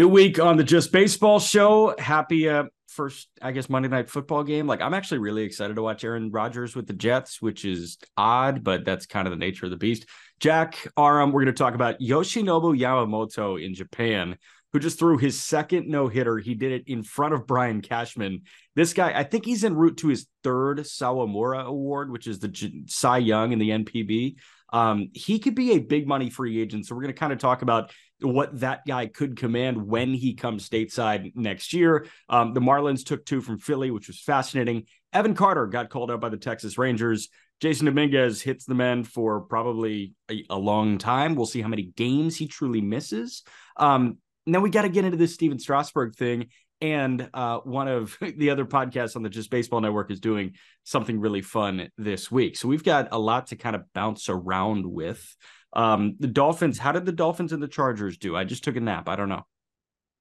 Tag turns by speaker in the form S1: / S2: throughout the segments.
S1: New week on the Just Baseball show. Happy uh, first, I guess, Monday night football game. Like, I'm actually really excited to watch Aaron Rodgers with the Jets, which is odd, but that's kind of the nature of the beast. Jack Aram, we're going to talk about Yoshinobu Yamamoto in Japan, who just threw his second no hitter. He did it in front of Brian Cashman. This guy, I think he's en route to his third Sawamura Award, which is the J- Cy Young in the NPB. Um, he could be a big money free agent. So we're going to kind of talk about what that guy could command when he comes stateside next year. Um, the Marlins took two from Philly, which was fascinating. Evan Carter got called up by the Texas Rangers. Jasson Dominguez hits the men for probably a, a long time. We'll see how many games he truly misses. Um, now we got to get into this Stephen Strasburg thing. And uh, one of the other podcasts on the Just Baseball Network is doing something really fun this week. So we've got a lot to kind of bounce around with. Um, the Dolphins, how did the Dolphins and the Chargers do? I just took a nap. I don't know.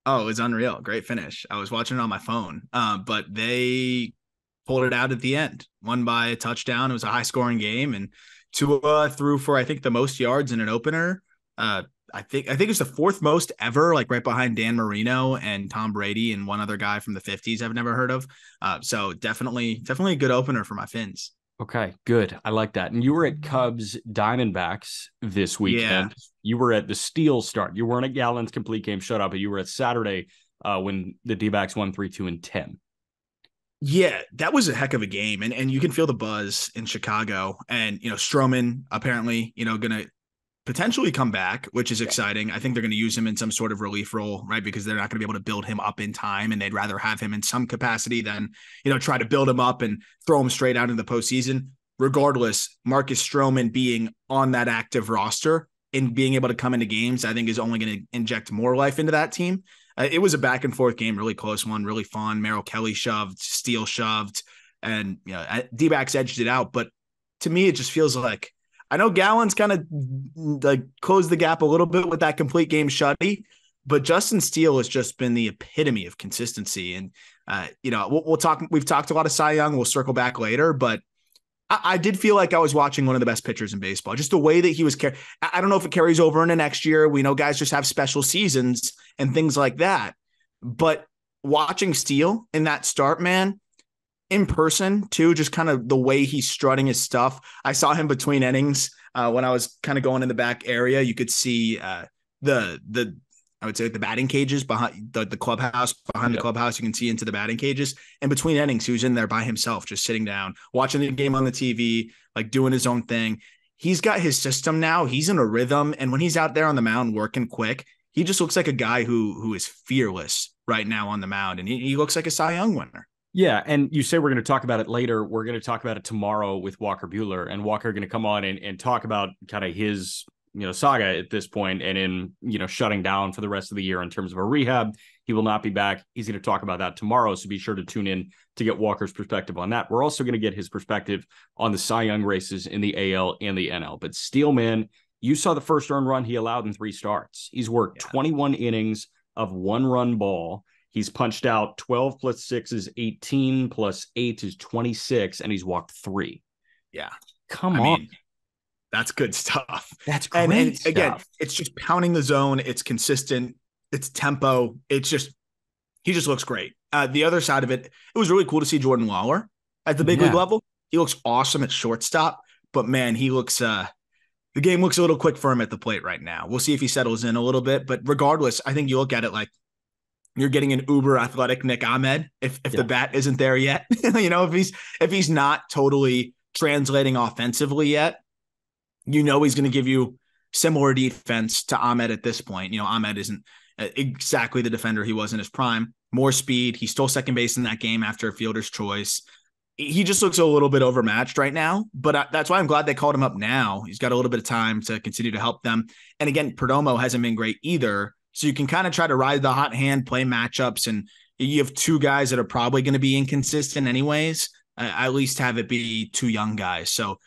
S2: Oh, it was unreal. Great finish. I was watching it on my phone, uh, but they pulled it out at the end, won by a touchdown. It was a high scoring game, and Tua threw for I think the most yards in an opener. Uh, I think I think it's the fourth most ever, like right behind Dan Marino and Tom Brady and one other guy from the 50s I've never heard of. Uh, so definitely, definitely a good opener for my Fins.
S1: Okay, good. I like that. And you were at Cubs Diamondbacks this weekend. Yeah. You were at the Steel start. You weren't at Gallen's complete game shutout, but you were at Saturday uh, when the D backs won 3 2 and 10.
S2: Yeah, that was a heck of a game. And and you can feel the buzz in Chicago. And, you know, Stroman apparently, you know, gonna potentially come back, which is exciting. I think they're going to use him in some sort of relief role, right? Because they're not going to be able to build him up in time, and they'd rather have him in some capacity than you know try to build him up and throw him straight out in the postseason. Regardless, Marcus Stroman being on that active roster and being able to come into games, I think is only going to inject more life into that team. Uh, it was a back and forth game, really close one, really fun. Merrill Kelly shoved, Steele shoved, and you know D backs edged it out. But to me, it just feels like I know Gallen's kind of like closed the gap a little bit with that complete game shutty, but Justin Steele has just been the epitome of consistency. And uh, you know, we'll, we'll, talk. We've talked a lot of Cy Young. We'll circle back later, but I, I, did feel like I was watching one of the best pitchers in baseball. Just the way that he was. Car- I don't know if it carries over into next year. We know guys just have special seasons and things like that, but watching Steele in that start, man, in person too, just kind of the way he's strutting his stuff. I saw him between innings uh, when I was kind of going in the back area. You could see uh, the the I would say the batting cages behind the, the clubhouse behind the clubhouse. You can see into the batting cages. And between innings, he was in there by himself, just sitting down, watching the game on the TV, like doing his own thing. He's got his system now. He's in a rhythm, and when he's out there on the mound working quick, he just looks like a guy who who is fearless right now on the mound, and he, he looks like a Cy Young winner.
S1: Yeah, and you say we're going to talk about it later. We're going to talk about it tomorrow with Walker Buehler, and Walker going to come on and, and talk about kind of his you know saga at this point, and in you know shutting down for the rest of the year in terms of a rehab. He will not be back. He's going to talk about that tomorrow, so be sure to tune in to get Walker's perspective on that. We're also going to get his perspective on the Cy Young races in the AL and the NL. But Steelman, you saw the first earned run he allowed in three starts. He's worked yeah. 21 innings of one run ball. He's punched out 12 plus 6 is 18 plus 8 is 26 and he's walked 3.
S2: Yeah.
S1: Come I on. Mean,
S2: that's good stuff.
S1: That's great. And, and
S2: again, it's just pounding the zone, it's consistent, it's tempo. It's just he just looks great. Uh, the other side of it, it was really cool to see Jordan Lawlar at the big yeah. league level. He looks awesome at shortstop, but man, he looks uh the game looks a little quick for him at the plate right now. We'll see if he settles in a little bit, but regardless, I think you look at it like you're getting an uber athletic Nick Ahmed if if yeah. the bat isn't there yet. you know, if he's if he's not totally translating offensively yet, you know he's going to give you similar defense to Ahmed at this point. You know, Ahmed isn't uh, exactly the defender he was in his prime. More speed. He stole second base in that game after a fielder's choice. He just looks a little bit overmatched right now, but that's why I'm glad they called him up now. He's got a little bit of time to continue to help them. And again, Perdomo hasn't been great either. So you can kind of try to ride the hot hand, play matchups, and you have two guys that are probably going to be inconsistent anyways. Uh, at least have it be two young guys. So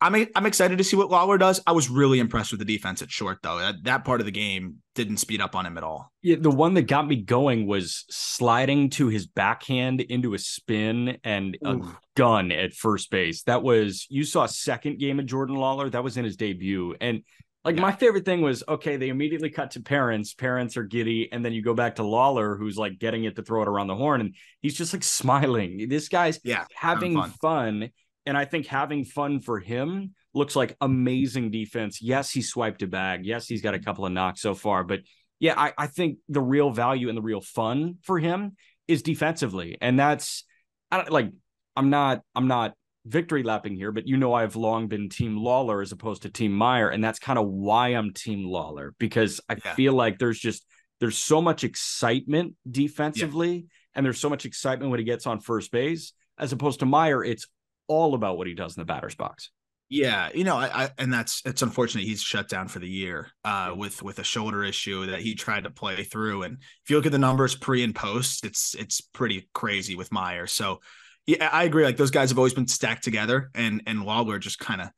S2: I'm I'm excited to see what Lawlar does. I was really impressed with the defense at short though. That that part of the game didn't speed up on him at all.
S1: Yeah, the one that got me going was sliding to his backhand into a spin and Ooh. a gun at first base. That was you saw second game of Jordan Lawlar. That was in his debut, and Like
S2: Yeah.
S1: my favorite thing was okay, they immediately cut to parents. Parents are giddy, and then you go back to Lawlar, who's like getting it to throw it around the horn, and he's just like smiling. This guy's
S2: Yeah,
S1: having
S2: fun.
S1: fun. And I think having fun for him looks like amazing defense. Yes, he swiped a bag. Yes, he's got a couple of knocks so far. But yeah, I, I think the real value and the real fun for him is defensively. And that's I don't like I'm not I'm not victory lapping here, but you know I've long been team Lawlar as opposed to team Mayer. And that's kind of why I'm team Lawlar, because I
S2: Yeah.
S1: feel like there's just there's so much excitement defensively, and there's so much excitement when he gets on first base, as opposed to Mayer, it's all about what he does in the batter's box.
S2: Yeah, you know, I, I and that's it's unfortunate he's shut down for the year uh, with with a shoulder issue that he tried to play through. And if you look at the numbers pre and post, it's it's pretty crazy with Mayer. So yeah, I agree. Like those guys have always been stacked together, and and Lawlar just kind of.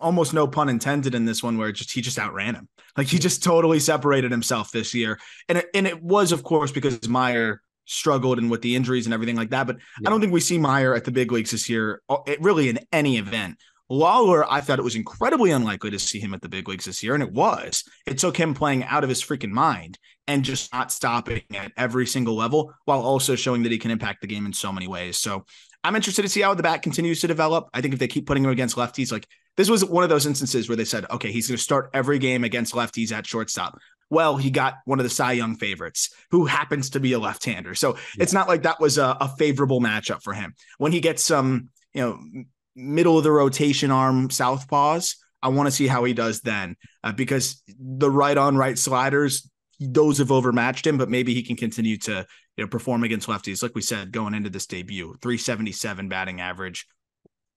S2: almost no pun intended in this one, where just he just outran him. Like he just totally separated himself this year, and it, and it was of course because Mayer struggled and with the injuries and everything like that. But I don't think we see Mayer at the big leagues this year, uh, really in any event. Lawlar, I thought it was incredibly unlikely to see him at the big leagues this year, and it was. It took him playing out of his freaking mind and just not stopping at every single level while also showing that he can impact the game in so many ways. So I'm interested to see how the bat continues to develop. I think if they keep putting him against lefties, like this was one of those instances where they said, okay, he's going to start every game against lefties at shortstop. Well, he got one of the Cy Young favorites who happens to be a left hander. So it's not like that was a, a favorable matchup for him. When he gets some, you know, middle of the rotation arm southpaws, I want to see how he does then uh, because the right on right sliders, those have overmatched him, but maybe he can continue to you know perform against lefties. Like we said, going into this debut, 377 batting average,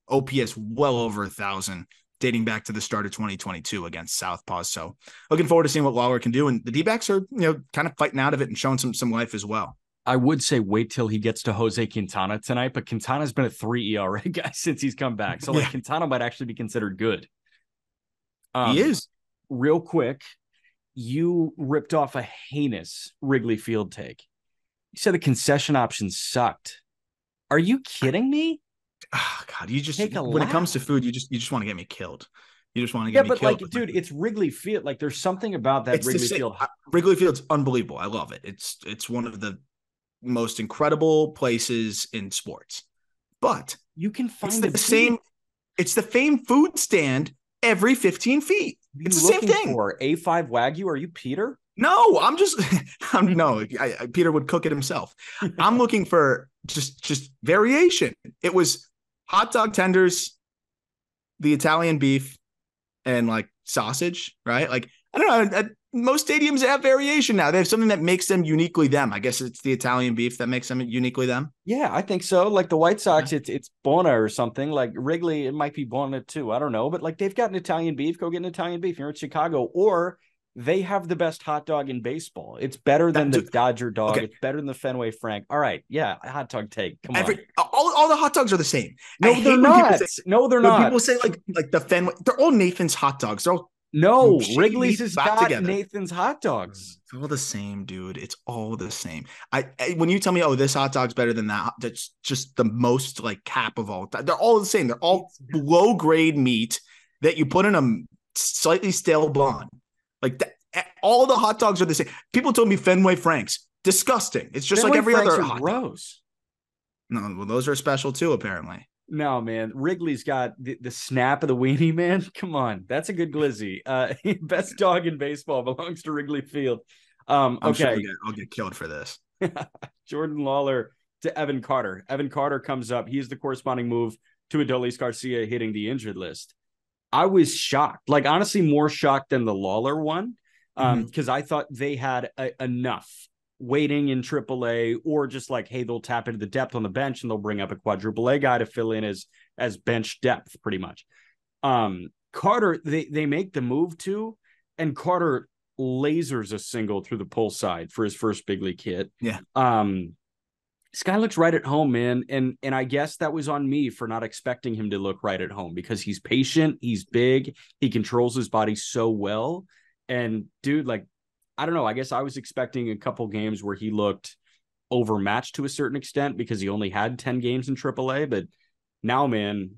S2: OPS well over a thousand, dating back to the start of 2022 against Southpaws. So looking forward to seeing what Lawlar can do. And the D backs are, you know, kind of fighting out of it and showing some some life as well.
S1: I would say wait till he gets to Jose Quintana tonight, but Quintana's been a three ERA guy since he's come back. So like
S2: Yeah.
S1: Quintana might actually be considered good. Um,
S2: he is.
S1: real quick, you ripped off a heinous Wrigley Field take. You said the concession options sucked. Are you kidding me?
S2: Oh, God, you just when it comes to food, you just you just want to get me killed. You just want to
S1: Yeah,
S2: get me
S1: but like, dude, it's Wrigley Field. Like, there's something about that Wrigley Field.
S2: I- Wrigley Field's unbelievable. I love it. It's it's one of the most incredible places in sports. But
S1: You can find a
S2: the same. It's the same food stand every 15 feet. It's the same thing.
S1: For A5 Wagyu? Are you Peter?
S2: No, I'm just. I'm no. I, I- Peter would cook it himself. I'm looking for just just variation. It was hot dog tenders, the Italian beef, and like sausage. Right? Like I don't know. Most stadiums have variation now. They have something that makes them uniquely them. I guess it's the Italian beef that makes them uniquely them.
S1: Yeah, I think so. Like the White Sox, it's it's Bona or something. Like Wrigley, it might be Bona too. I don't know, but like they've got an Italian beef. Go get an Italian beef. You're in Chicago, or they have the best hot dog in baseball. It's better than the Dodger dog.
S2: okay.
S1: It's better than the Fenway Frank. All right, yeah, hot dog take. Come on.
S2: All, all the hot dogs are the same.
S1: No,
S2: hate
S1: they're not.
S2: say-
S1: no, they're not.
S2: people say like like the Fenway, they're all Nathan's hot dogs. They're all
S1: no, Wrigley's is
S2: together.
S1: Nathan's hot dogs.
S2: It's all the same, dude. It's all the same. I, I when you tell me, oh, this hot dog's better than that, that's just the most like cap of all. They're all the same. They're all low grade meat that you put in a slightly stale bun. Like that, all the hot dogs are the same. People told me Fenway Franks, disgusting. It's just
S1: Fenway
S2: like every
S1: Franks
S2: other hot dog.
S1: gross.
S2: No, well, those are special too, apparently.
S1: No, man. Wrigley's got the, the snap of the weenie, man. Come on. That's a good glizzy. Uh best dog in baseball belongs to Wrigley Field. Um,
S2: I'm sure
S1: okay.
S2: I'll get, I'll get killed for this.
S1: Jordan Lawlar to Evan Carter. Evan Carter comes up. He's the corresponding move to Adolis Garcia hitting the injured list. I was shocked, like honestly, more shocked than the Lawlar one, um, because I thought they had a, enough waiting in AAA, or just like, hey, they'll tap into the depth on the bench and they'll bring up a quadruple A guy to fill in as as bench depth, pretty much. Um, Carter, they they make the move to, and Carter lasers a single through the pull side for his first big league hit.
S2: Yeah.
S1: Um, this guy looks right at home, man, and and I guess that was on me for not expecting him to look right at home because he's patient, he's big, he controls his body so well, and dude, like, I don't know, I guess I was expecting a couple games where he looked overmatched to a certain extent because he only had ten games in AAA, but now, man,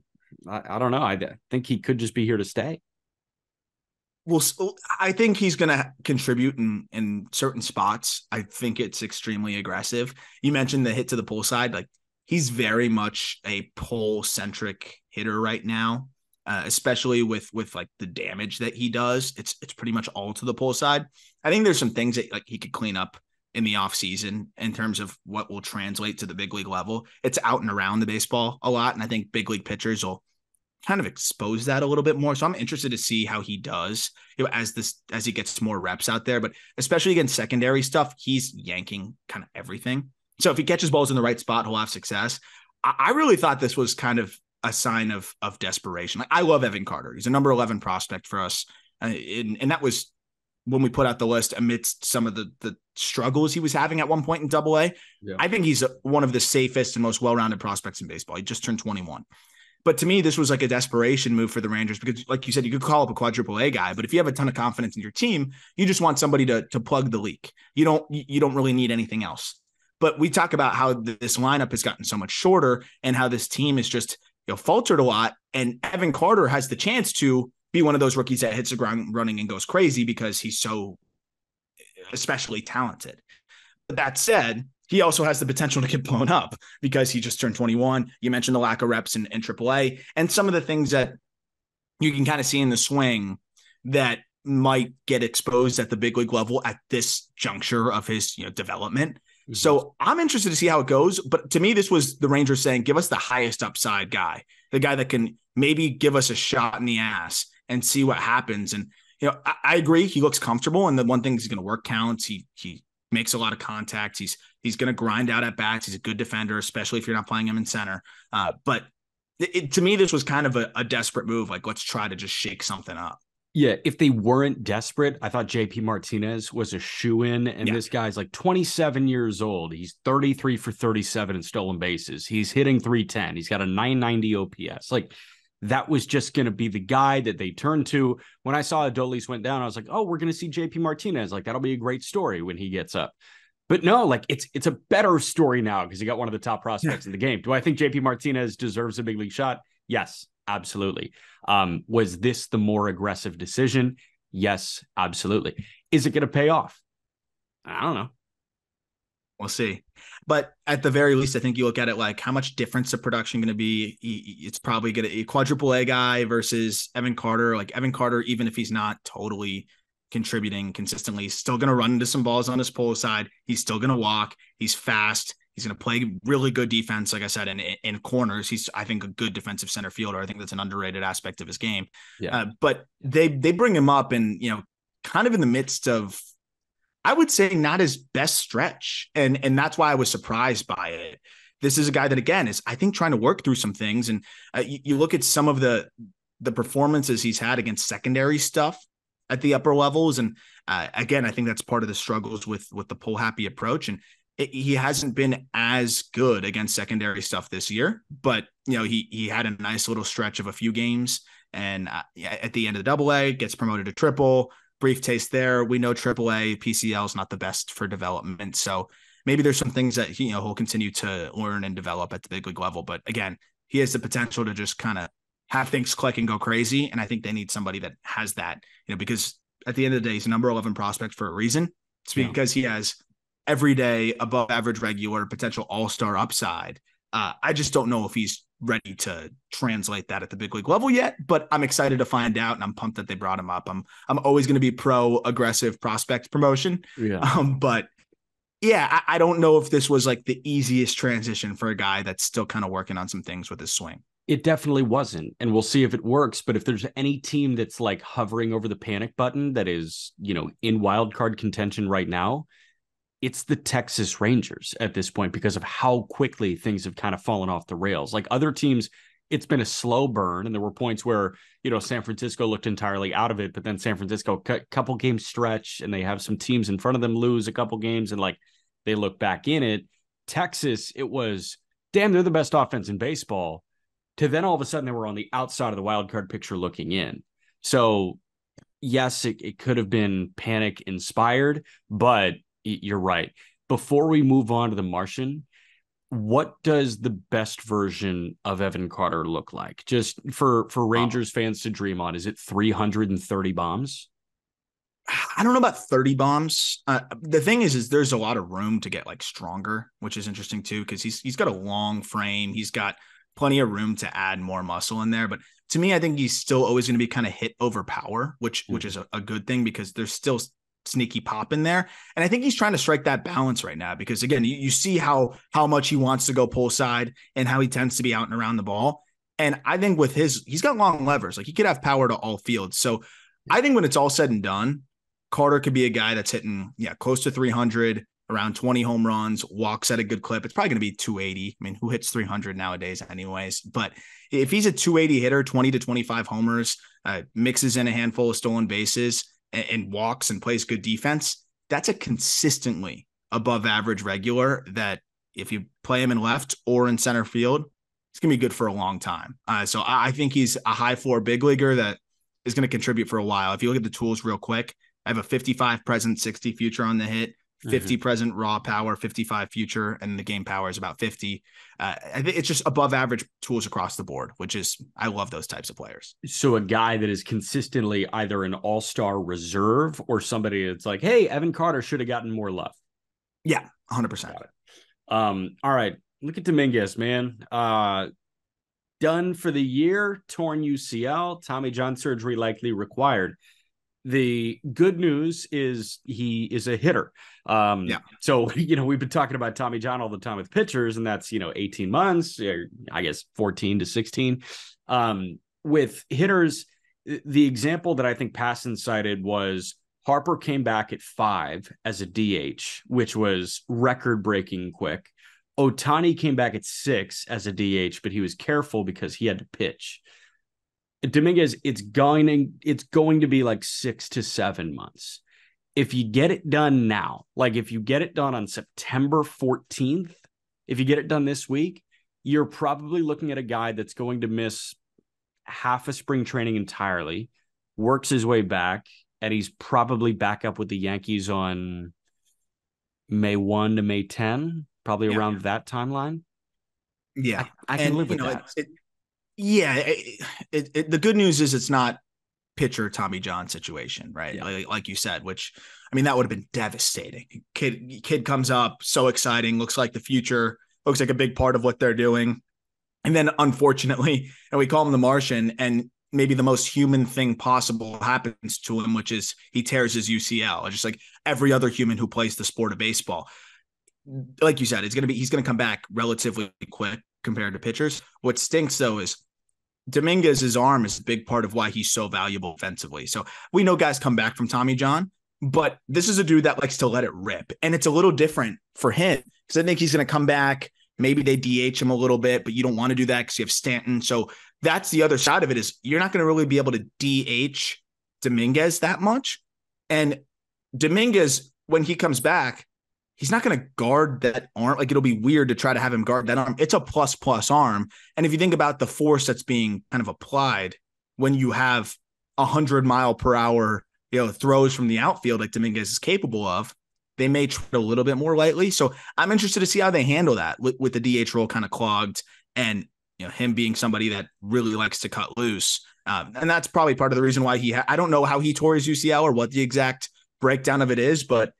S1: I, I don't know, I think he could just be here to stay.
S2: Well, oh, I think he's going to contribute in in certain spots. I think it's extremely aggressive. You mentioned the hit to the pull side, like he's very much a pull centric hitter right now, uh, especially with with like the damage that he does. It's it's pretty much all to the pull side. I think there's some things that like he could clean up in the offseason in terms of what will translate to the big league level. It's out and around the baseball a lot. And I think big league pitchers will kind of expose that a little bit more. So I'm interested to see how he does, you know, as this as he gets more reps out there. But especially against secondary stuff, he's yanking kind of everything. So if he catches balls in the right spot, he'll have success. I, I really thought this was kind of a sign of of desperation. Like I love Evan Carter. He's a number 11 prospect for us. Uh, and, and that was when we put out the list amidst some of the the struggles he was having at one point in double A. Yeah. I think he's one of the safest and most well-rounded prospects in baseball. He just turned 21. But to me, this was like a desperation move for the Rangers because, like you said, you could call up a quadruple A guy, but if you have a ton of confidence in your team, you just want somebody to to plug the leak. You don't you don't really need anything else. But we talk about how this lineup has gotten so much shorter and how this team is just you know faltered a lot. And Evan Carter has the chance to be one of those rookies that hits the ground running and goes crazy because he's so especially talented. But that said, he also has the potential to get blown up because he just turned 21. You mentioned the lack of reps in, in AAA and some of the things that you can kind of see in the swing that might get exposed at the big league level at this juncture of his you know development. Mm-hmm. So I'm interested to see how it goes. But to me, this was the Rangers saying, give us the highest upside guy, the guy that can maybe give us a shot in the ass and see what happens. And you know, I, I agree. He looks comfortable, and the one thing he's going to work counts. He he makes a lot of contacts. He's he's going to grind out at bats. He's a good defender, especially if you're not playing him in center. Uh, but it, to me, this was kind of a, a desperate move. Like, let's try to just shake something up.
S1: Yeah, if they weren't desperate, I thought JP Martinez was a shoe in, and yeah. this guy's like 27 years old. He's 33 for 37 in stolen bases. He's hitting 310. He's got a 990 OPS. Like that was just going to be the guy that they turned to. When I saw Adolis went down, I was like, oh, we're going to see JP Martinez. Like that'll be a great story when he gets up. But no, like it's it's a better story now because he got one of the top prospects yeah. in the game. Do I think JP Martinez deserves a big league shot? Yes, absolutely. Um, was this the more aggressive decision? Yes, absolutely. Is it going to pay off? I don't know.
S2: We'll see. But at the very least, I think you look at it like how much difference the production going to be. It's probably going to quadruple A guy versus Evan Carter. Like Evan Carter, even if he's not totally contributing consistently, still going to run into some balls on his pull side. He's still going to walk. He's fast. He's going to play really good defense, like I said, in in corners. He's, I think, a good defensive center fielder. I think that's an underrated aspect of his game. Yeah. Uh, but they they bring him up, and you know, kind of in the midst of I would say not his best stretch. And and that's why I was surprised by it. This is a guy that again is I think trying to work through some things and uh, you, you look at some of the the performances he's had against secondary stuff at the upper levels and uh, again I think that's part of the struggles with with the pull happy approach and it, he hasn't been as good against secondary stuff this year but you know he he had a nice little stretch of a few games and uh, at the end of the double A gets promoted to triple brief taste there. We know AAA PCL is not the best for development, so maybe there's some things that he, you know he'll continue to learn and develop at the big league level. But again, he has the potential to just kind of have things click and go crazy. And I think they need somebody that has that, you know, because at the end of the day, he's a number 11 prospect for a reason. It's because yeah. he has everyday above average regular potential all-star upside. Uh, I just don't know if he's ready to translate that at the big league level yet, but I'm excited to find out and I'm pumped that they brought him up. I'm I'm always going to be pro aggressive prospect promotion. Yeah. Um, but yeah, I, I, don't know if this was like the easiest transition for a guy that's still kind of working on some things with his swing.
S1: It definitely wasn't. And we'll see if it works. But if there's any team that's like hovering over the panic button that is, you know, in wild card contention right now, it's the Texas Rangers at this point because of how quickly things have kind of fallen off the rails. Like other teams, it's been a slow burn, and there were points where you know San Francisco looked entirely out of it, but then San Francisco a couple games stretch, and they have some teams in front of them lose a couple games, and like they look back in it. Texas, it was damn, they're the best offense in baseball. To then all of a sudden they were on the outside of the wild card picture looking in. So yes, it, it could have been panic inspired, but you're right. Before we move on to the Martian, what does the best version of Evan Carter look like? Just for for Rangers fans to dream on, is it 330 bombs?
S2: I don't know about 30 bombs. Uh, the thing is, is there's a lot of room to get like stronger, which is interesting too, because he's he's got a long frame. He's got plenty of room to add more muscle in there. But to me, I think he's still always going to be kind of hit over power, which mm-hmm. which is a, a, good thing because there's still sneaky pop in there. And I think he's trying to strike that balance right now because again, you, you see how how much he wants to go pull side and how he tends to be out and around the ball. And I think with his, he's got long levers. Like he could have power to all fields. So I think when it's all said and done, Carter could be a guy that's hitting, yeah, close to 300, around 20 home runs, walks at a good clip. It's probably going to be 280. I mean, who hits 300 nowadays, anyways? But if he's a 280 hitter, 20 to 25 homers, uh, mixes in a handful of stolen bases and, and walks and plays good defense, that's a consistently above average regular that if you play him in left or in center field, it's going to be good for a long time. Uh, so I think he's a high floor big leaguer that is going to contribute for a while. If you look at the tools real quick, I have a 55 present, 60 future on the hit, 50 mm-hmm. present raw power, 55 future, and the game power is about 50. Uh, I think it's just above average tools across the board, which is I love those types of players.
S1: So a guy that is consistently either an all star reserve or somebody that's like, hey, Evan Carter should have gotten more love.
S2: Yeah, 100. percent
S1: Um, all right, look at Dominguez, man. Uh, done for the year, torn UCL, Tommy John surgery likely required the good news is he is a hitter. Um, yeah. So you know we've been talking about Tommy John all the time with pitchers, and that's you know 18 months, I guess 14 to 16. Um, with hitters, the example that I think Passan cited was Harper came back at five as a DH, which was record breaking quick. Ohtani came back at six as a DH, but he was careful because he had to pitch. Dominguez, it's going to, it's going to be like six to seven months. If you get it done now, like if you get it done on September 14th, if you get it done this week, you're probably looking at a guy that's going to miss half a spring training entirely, works his way back, and he's probably back up with the Yankees on May 1 to May 10, probably yeah. around that timeline.
S2: Yeah.
S1: I, I can and, live with know, that. It,
S2: yeah, it, it, it, the good news is it's not pitcher Tommy John situation, right? Yeah. Like, like, you said, which I mean that would have been devastating. Kid kid comes up, so exciting, looks like the future, looks like a big part of what they're doing. And then unfortunately, and we call him the Martian, and maybe the most human thing possible happens to him, which is he tears his UCL, just like every other human who plays the sport of baseball. Like you said, it's gonna be he's gonna come back relatively quick compared to pitchers. What stinks though is Dominguez's arm is a big part of why he's so valuable offensively. So we know guys come back from Tommy John, but this is a dude that likes to let it rip. And it's a little different for him because I think he's going to come back. Maybe they DH him a little bit, but you don't want to do that because you have Stanton. So that's the other side of it is you're not going to really be able to DH Dominguez that much. And Dominguez, when he comes back, he's not going to guard that arm. Like it'll be weird to try to have him guard that arm. It's a plus plus arm. And if you think about the force that's being kind of applied when you have a hundred mile per hour, you know, throws from the outfield like Dominguez is capable of, they may tread a little bit more lightly. So I'm interested to see how they handle that with, with the DH role kind of clogged and you know him being somebody that really likes to cut loose. Um, and that's probably part of the reason why he. Ha- I don't know how he tore his UCL or what the exact breakdown of it is, but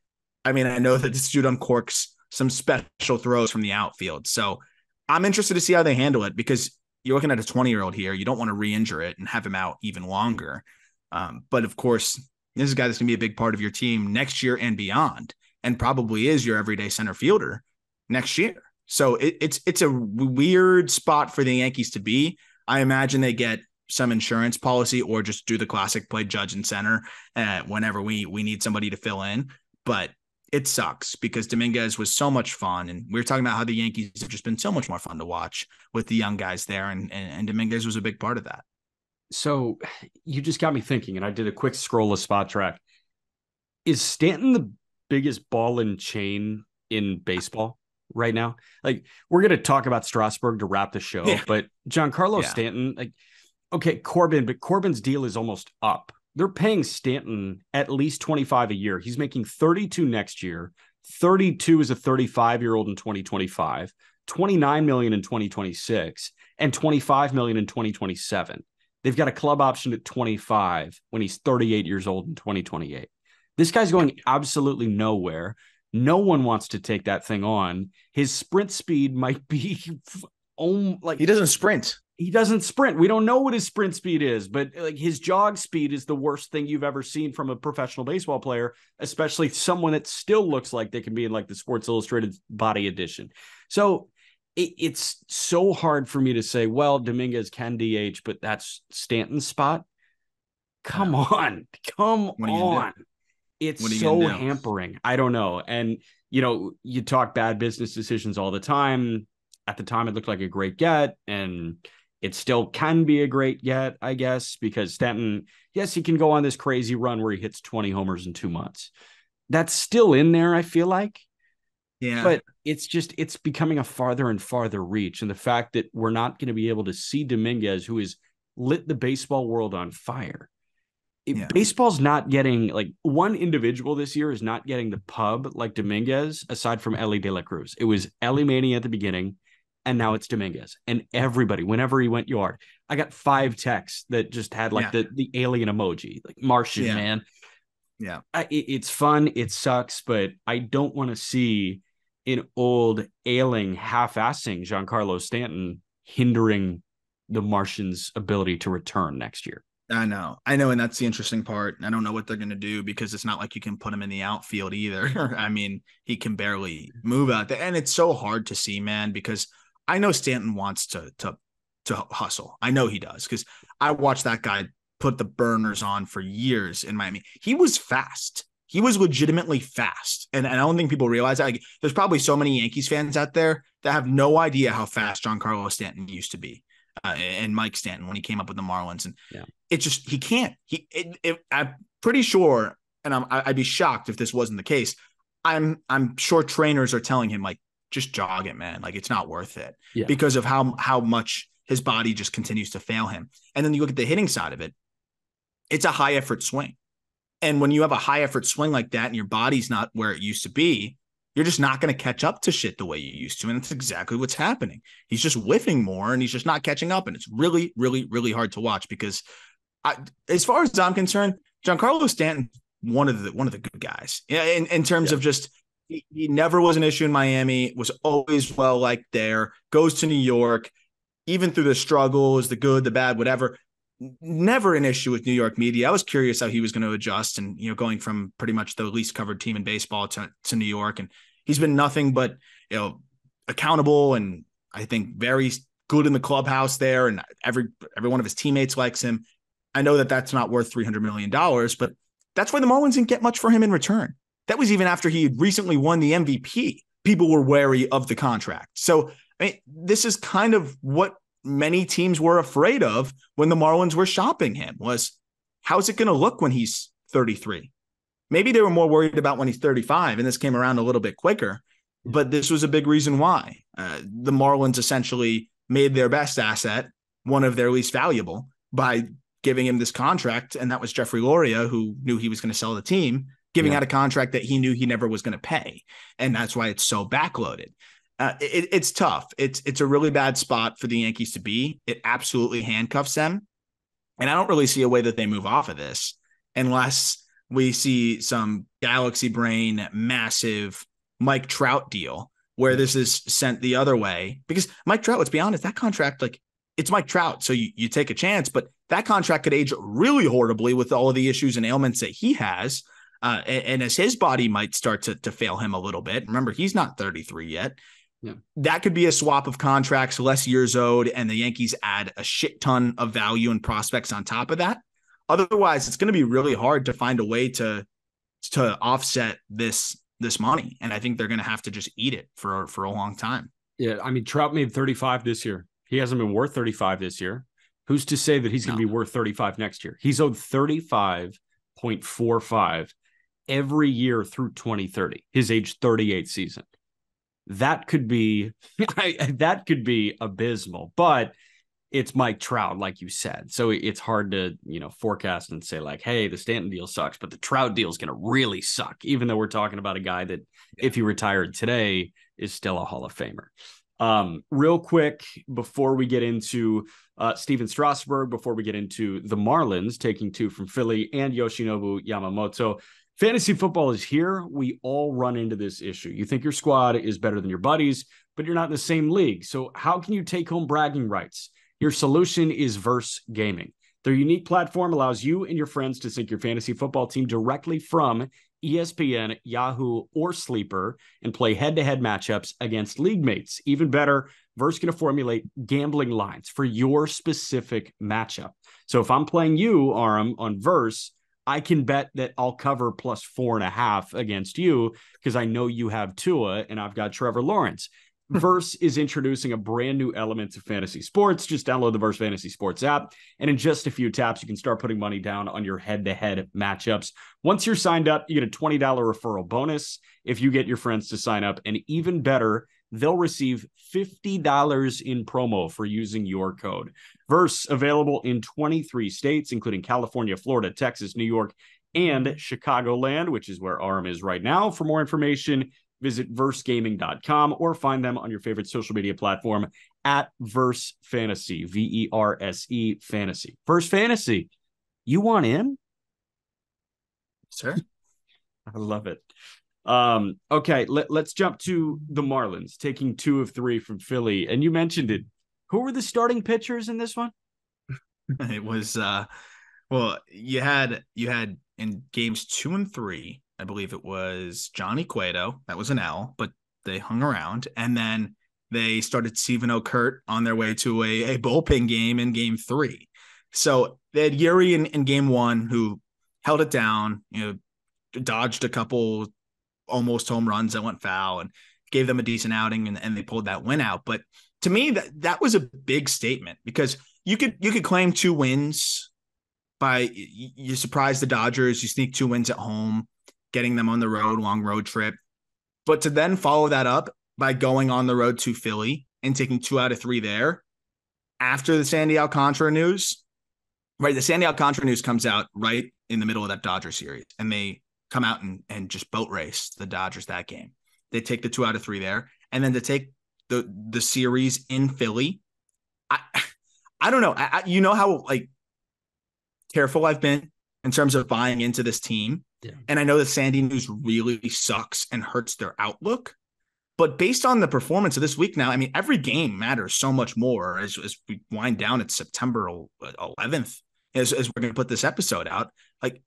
S2: I mean, I know that this dude uncorks some special throws from the outfield. So I'm interested to see how they handle it because you're looking at a 20 year old here. You don't want to re injure it and have him out even longer. Um, but of course, this is a guy that's going to be a big part of your team next year and beyond, and probably is your everyday center fielder next year. So it, it's it's a weird spot for the Yankees to be. I imagine they get some insurance policy or just do the classic play judge and center uh, whenever we we need somebody to fill in. But it sucks because Dominguez was so much fun. And we were talking about how the Yankees have just been so much more fun to watch with the young guys there. And, and, and Dominguez was a big part of that.
S1: So you just got me thinking, and I did a quick scroll of Spotrac. Is Stanton the biggest ball and chain in baseball right now? Like, we're going to talk about Strasburg to wrap the show, yeah. but Giancarlo yeah. Stanton, like, okay, Corbin, but Corbin's deal is almost up they're paying Stanton at least 25 a year. He's making 32 next year. 32 as a 35 year old in 2025, 29 million in 2026, and 25 million in 2027. They've got a club option at 25 when he's 38 years old in 2028. This guy's going absolutely nowhere. No one wants to take that thing on. His sprint speed might be oh, like
S2: he doesn't sprint.
S1: He doesn't sprint. We don't know what his sprint speed is, but like his jog speed is the worst thing you've ever seen from a professional baseball player, especially someone that still looks like they can be in like the Sports Illustrated body edition. So it, it's so hard for me to say, well, Dominguez can DH, but that's Stanton's spot. Come on. Come on. It's so hampering. I don't know. And, you know, you talk bad business decisions all the time. At the time, it looked like a great get, and it still can be a great get, I guess, because Stanton, yes, he can go on this crazy run where he hits 20 homers in two months. That's still in there, I feel like.
S2: Yeah.
S1: But it's just it's becoming a farther and farther reach. And the fact that we're not going to be able to see Dominguez, who has lit the baseball world on fire. Yeah. Baseball's not getting like one individual this year is not getting the pub like Dominguez, aside from Elly De La Cruz. It was Elly Manny at the beginning, and now it's Dominguez. And everybody, whenever he went yard, I got five texts that just had like yeah. the the alien emoji, like Martian yeah. man.
S2: Yeah,
S1: I, it, it's fun. It sucks, but I don't want to see an old ailing half-assing Giancarlo Stanton hindering the Martians' ability to return next year.
S2: I know. I know. And that's the interesting part. I don't know what they're going to do because it's not like you can put him in the outfield either. I mean, he can barely move out there. And it's so hard to see, man, because I know Stanton wants to, to, to hustle. I know he does because I watched that guy put the burners on for years in Miami. He was fast. He was legitimately fast. And, and I don't think people realize that. Like, there's probably so many Yankees fans out there that have no idea how fast Giancarlo Stanton used to be. Uh, and Mike Stanton when he came up with the Marlins, and yeah. it just he can't. He, it, it, I'm pretty sure, and I'm, I'd be shocked if this wasn't the case. I'm I'm sure trainers are telling him like just jog it, man. Like it's not worth it yeah. because of how how much his body just continues to fail him. And then you look at the hitting side of it. It's a high effort swing. And when you have a high effort swing like that and your body's not where it used to be, you're just not going to catch up to shit the way you used to. And that's exactly what's happening. He's just whiffing more and he's just not catching up. And it's really, really, really hard to watch because I, as far as I'm concerned, Giancarlo Stanton, one of the one of the good guys. Yeah, In, in terms yeah. of just he, he never was an issue in Miami, was always well liked there, goes to New York, even through the struggles, the good, the bad, whatever never an issue with New York media. I was curious how he was going to adjust and, you know, going from pretty much the least covered team in baseball to, to New York. And he's been nothing but, you know, accountable and I think very good in the clubhouse there. And every, every one of his teammates likes him. I know that that's not worth $300 million, but that's why the Marlins didn't get much for him in return. That was even after he had recently won the MVP. People were wary of the contract. So I mean, this is kind of what many teams were afraid of when the Marlins were shopping him was how's it going to look when he's 33? Maybe they were more worried about when he's 35, and this came around a little bit quicker. But this was a big reason why uh, the Marlins essentially made their best asset one of their least valuable by giving him this contract, and that was Jeffrey Loria, who knew he was going to sell the team, giving yeah. out a contract that he knew he never was going to pay, and that's why it's so backloaded uh, it, it's tough. It's it's a really bad spot for the Yankees to be. It absolutely handcuffs them, and I don't really see a way that they move off of this unless we see some galaxy brain massive Mike Trout deal where this is sent the other way. Because Mike Trout, let's be honest, that contract like it's Mike Trout, so you, you take a chance, but that contract could age really horribly with all of the issues and ailments that he has. Uh, and, and, as his body might start to, to fail him a little bit, remember, he's not 33 yet. Yeah. That could be a swap of contracts, less years owed, and the Yankees add a shit ton of value and prospects on top of that. Otherwise, it's going to be really hard to find a way to to offset this this money, and I think they're going to have to just eat it for for a long time.
S1: Yeah, I mean, Trout made 35 this year. He hasn't been worth 35 this year. Who's to say that he's going to be worth 35 next year? He's owed 35.45 every year through 2030, his age 38 season that could be that could be abysmal but it's Mike Trout, like you said. So it's hard to, you know, forecast and say, like, hey, the Stanton deal sucks, but the Trout deal is going to really suck, even though we're talking about a guy that, yeah. if he retired today, is still a Hall of Famer. Um, real quick, before we get into uh, Stephen Strasburg, before we get into the Marlins taking two from Philly and Yoshinobu Yamamoto, Fantasy football is here. We all run into this issue. You think your squad is better than your buddies, but you're not in the same league. So, how can you take home bragging rights? Your solution is Verse Gaming. Their unique platform allows you and your friends to sync your fantasy football team directly from ESPN, Yahoo, or Sleeper and play head to head matchups against league mates. Even better, Verse can formulate gambling lines for your specific matchup. So if I'm playing you, Aram, on Verse, I can bet that I'll cover plus four and a half against you because I know you have Tua and I've got Trevor Lawrence. Hmm. Verse is introducing a brand new element to fantasy sports. Just download the Verse Fantasy Sports app, and in just a few taps, you can start putting money down on your head to head matchups. Once you're signed up, you get a $20 referral bonus if you get your friends to sign up. And even better, they'll receive $50 in promo for using your code. Verse available in 23 states, including California, Florida, Texas, New York, and Chicagoland, which is where Aram is right now. For more information, visit versegaming.com or find them on your favorite social media platform at Verse Fantasy, V E R S E Fantasy. Verse Fantasy, you want in?
S2: Sir?
S1: I love it. Um, okay, let, let's jump to the Marlins taking two of three from Philly. And you mentioned it. Who were the starting pitchers in this one?
S2: it was uh well, you had you had in games two and three, I believe it was Johnny Cueto. That was an L, but they hung around. And then they started Steven Okert on their way to a, a bullpen game in game three. So they had Eury in, in game one who held it down, you know, dodged a couple almost home runs that went foul and gave them a decent outing and, and they pulled that win out. But to me, that that was a big statement because you could you could claim two wins by you surprise the Dodgers, you sneak two wins at home, getting them on the road, long road trip. But to then follow that up by going on the road to Philly and taking two out of three there after the Sandy Alcantara news, right? The Sandy Alcantara news comes out right in the middle of that Dodger series, and they come out and, and just boat race the Dodgers that game. They take the two out of three there, and then to take the the series in Philly. I I don't know. I, I, you know how like careful I've been in terms of buying into this team, yeah. and I know that Sandy news really sucks and hurts their outlook. But based on the performance of this week now, I mean, every game matters so much more as, as we wind down at September 11th, uh, as, as we're going to put this episode out. Like,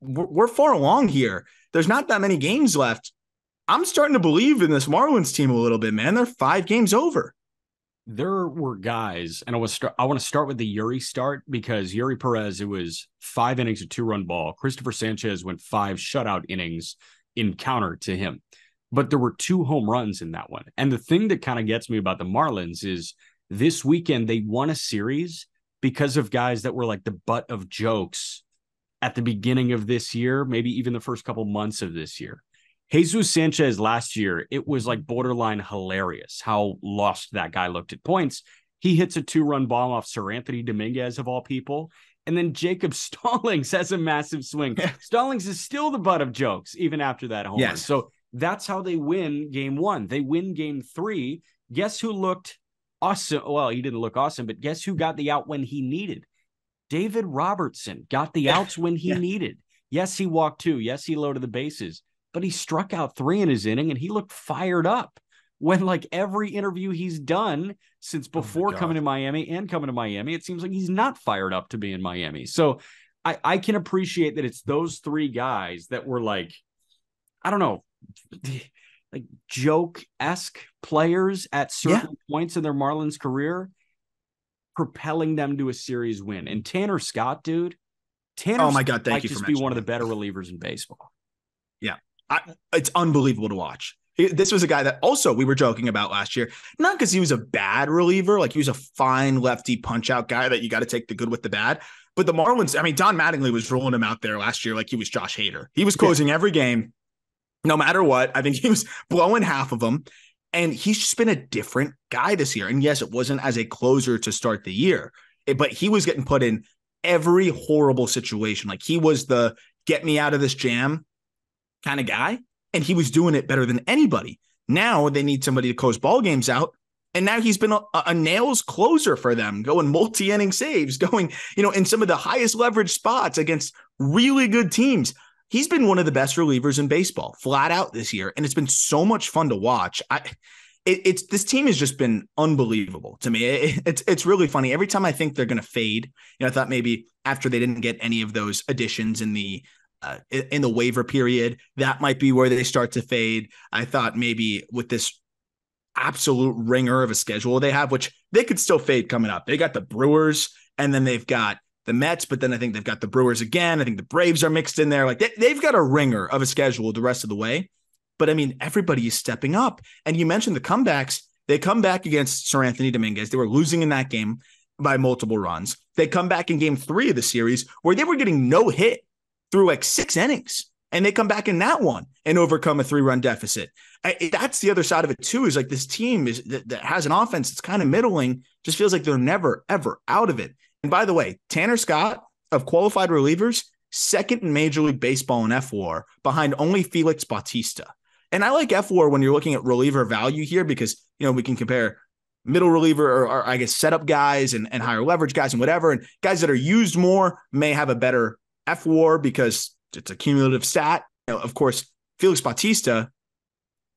S2: we're, we're far along here. There's not that many games left. I'm starting to believe in this Marlins team a little bit, man. They're five games over.
S1: There were guys, and I was I want to start with the Eury start because Eury Perez, it was five innings, a two-run ball. Christopher Sanchez went five shutout innings in counter to him. But there were two home runs in that one. And the thing that kind of gets me about the Marlins is this weekend they won a series because of guys that were like the butt of jokes at the beginning of this year, maybe even the first couple months of this year. Jesus Sanchez last year, it was like borderline hilarious how lost that guy looked at points. He hits a two run bomb off Seranthony Dominguez, of all people. And then Jacob Stallings has a massive swing. Stallings is still the butt of jokes, even after that home yes. run. So that's how they win game one. They win game three. Guess who looked awesome? Well, he didn't look awesome, but guess who got the out when he needed? David Robertson got the outs when he yeah. needed. Yes, he walked two. Yes, he loaded the bases, but he struck out three in his inning and he looked fired up when like every interview he's done since oh before oh coming to Miami and coming to Miami, it seems like he's not fired up to be in Miami. So I, I can appreciate that it's those three guys that were like, I don't know, like joke esque players at certain yeah. points in their Marlins career propelling them to a series win. And Tanner Scott, dude, Tanner.
S2: Oh my god, thank
S1: might
S2: you
S1: just
S2: for
S1: be one of the better relievers in baseball.
S2: Yeah, I, it's unbelievable to watch. This was a guy that also we were joking about last year, not because he was a bad reliever, like he was a fine lefty punch out guy that you got to take the good with the bad. But the Marlins, I mean, Don Mattingly was rolling him out there last year like he was Josh Hader. He was closing yeah. every game, no matter what. I think he was blowing half of them. And he's just been a different guy this year. And yes, it wasn't as a closer to start the year, but he was getting put in every horrible situation. Like he was the get me out of this jam kind of guy. And he was doing it better than anybody. Now they need somebody to close ball games out. And now he's been a, a nails closer for them, going multi inning saves, going, you know, in some of the highest leverage spots against really good teams. He's been one of the best relievers in baseball, flat out this year, and it's been so much fun to watch. I it, it's this team has just been unbelievable to me. It, it's it's really funny. Every time I think they're going to fade, you know, I thought maybe after they didn't get any of those additions in the uh, in the waiver period, that might be where they start to fade. I thought maybe with this absolute ringer of a schedule they have, which they could still fade coming up. They got the Brewers, and then they've got the Mets, but then I think they've got the Brewers again. I think the Braves are mixed in there. Like they, they've got a ringer of a schedule the rest of the way. But I mean, everybody is stepping up. And you mentioned the comebacks. They come back against Seranthony Dominguez. They were losing in that game by multiple runs. They come back in game three of the series where they were getting no hit through like six innings. And they come back in that one and overcome a three run deficit. I, that's the other side of it too. Is like this team is that, that has an offense that's kind of middling. Just feels like they're never ever out of it. And by the way, Tanner Scott of qualified relievers, second in Major League Baseball in fWAR, behind only Felix Bautista. And I like fWAR when you're looking at reliever value here because you know we can compare middle reliever or, or, I guess setup guys and, and higher leverage guys and whatever. And guys that are used more may have a better fWAR because it's a cumulative stat. You know, of course, Felix Bautista,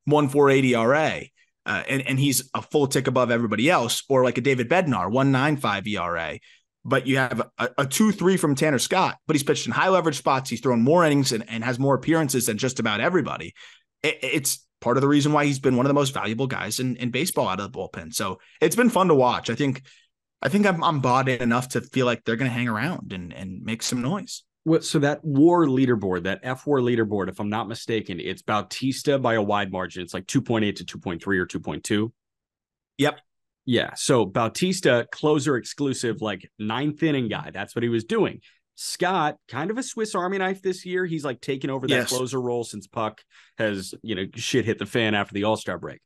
S2: one four eighty ERA. Uh, and, and he's a full tick above everybody else, or like a David Bednar, 195 ERA. But you have a, a 2 3 from Tanner Scott, but he's pitched in high leverage spots. He's thrown more innings and, and has more appearances than just about everybody it, it's part of the reason why he's been one of the most valuable guys in, in baseball out of the bullpen. So it's been fun to watch. I think I think I'm, I'm bought in enough to feel like they're going to hang around and, and make some noise.
S1: Well, so that war leaderboard, that F war leaderboard, if I'm not mistaken, it's Bautista by a wide margin. It's like 2.8 to 2.3 or 2.2.
S2: Yep.
S1: Yeah. So Bautista, closer exclusive, like ninth inning guy. That's what he was doing. Scott, kind of a Swiss Army knife this year. He's like taken over that yes. closer role since Puk has, you know, shit hit the fan after the All Star break.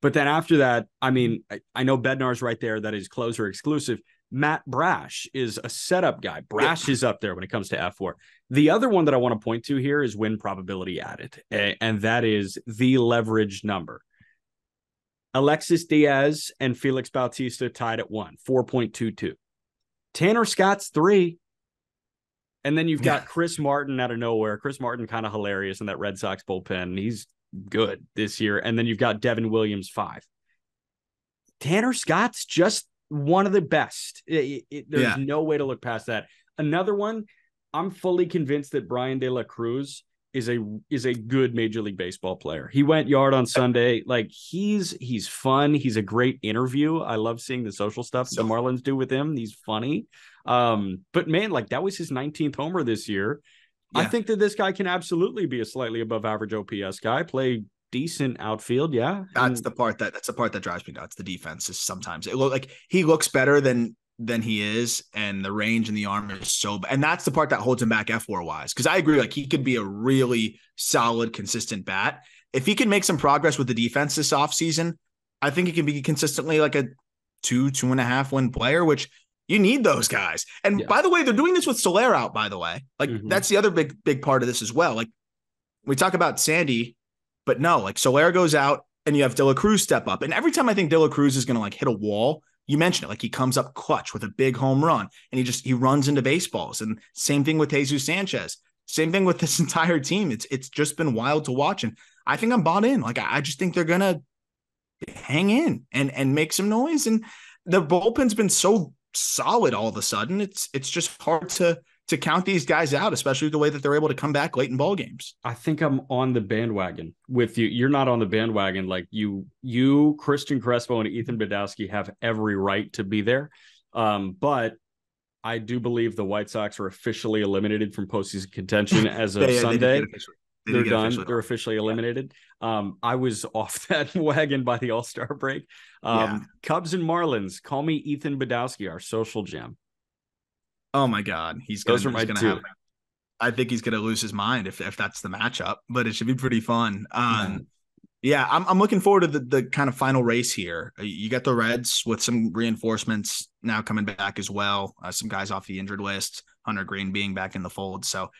S1: But then after that, I mean, I, I, know Bednar's right there. That is closer exclusive. Matt Brash is a setup guy. Brash is up there when it comes to fWAR. The other one that I want to point to here is win probability added, and that is the leverage number. Alexis Diaz and Felix Bautista tied at one, 4.22. Tanner Scott's three, and then you've got. Chris Martin out of nowhere. Chris Martin kind of hilarious in that Red Sox bullpen. He's good this year. And then you've got Devin Williams five. Tanner Scott's just one of the best. It, it, there's yeah. no way to look past that. Another one, I'm fully convinced that Bryan De La Cruz is a is a good Major League Baseball player. He went yard on Sunday. Like he's he's fun. He's a great interview. I love seeing the social stuff the Marlins do with him. He's funny. Um, but man, like that was his 19th homer this year. Yeah. I think that this guy can absolutely be a slightly above average OPS guy, play decent outfield. Yeah.
S2: That's and, the part that that's the part that drives me nuts. The defense is sometimes it look like he looks better than than he is, and the range and the arm is so and that's the part that holds him back fWAR wise. Because I agree, like he could be a really solid, consistent bat. If he can make some progress with the defense this offseason, I think he can be consistently like a two, two and a half win player, which you need those guys. And yeah. by the way, they're doing this with Soler out, by the way. Like mm-hmm. that's the other big, big part of this as well. Like we talk about Sandy, but no, like Soler goes out and you have De La Cruz step up. And every time I think De La Cruz is going to like hit a wall, you mentioned it, like he comes up clutch with a big home run and he just he runs into baseballs. And same thing with Jesus Sanchez. Same thing with this entire team. It's it's just been wild to watch. And I think I'm bought in. Like I, I just think they're gonna hang in and and make some noise. And the bullpen's been so solid all of a sudden. It's it's just hard to to count these guys out, especially the way that they're able to come back late in ball games.
S1: I think I'm on the bandwagon with you. You're not on the bandwagon. Like you, you, Christian Crespo, and Ethan Badowski have every right to be there. Um, but I do believe the White Sox are officially eliminated from postseason contention as of yeah, Sunday. They are done. They're officially eliminated. Yeah. Um, I was off that wagon by the All Star break. Um. Cubs and Marlins. Call me Ethan Badowski, our social gem.
S2: Oh my God, he's
S1: gonna, those are my
S2: gonna
S1: two.
S2: Have, I think he's gonna lose his mind if if that's the matchup, but it should be pretty fun. Um, yeah, I'm I'm looking forward to the the kind of final race here. You got the Reds with some reinforcements now coming back as well. Uh, some guys off the injured list. Hunter Greene being back in the fold, so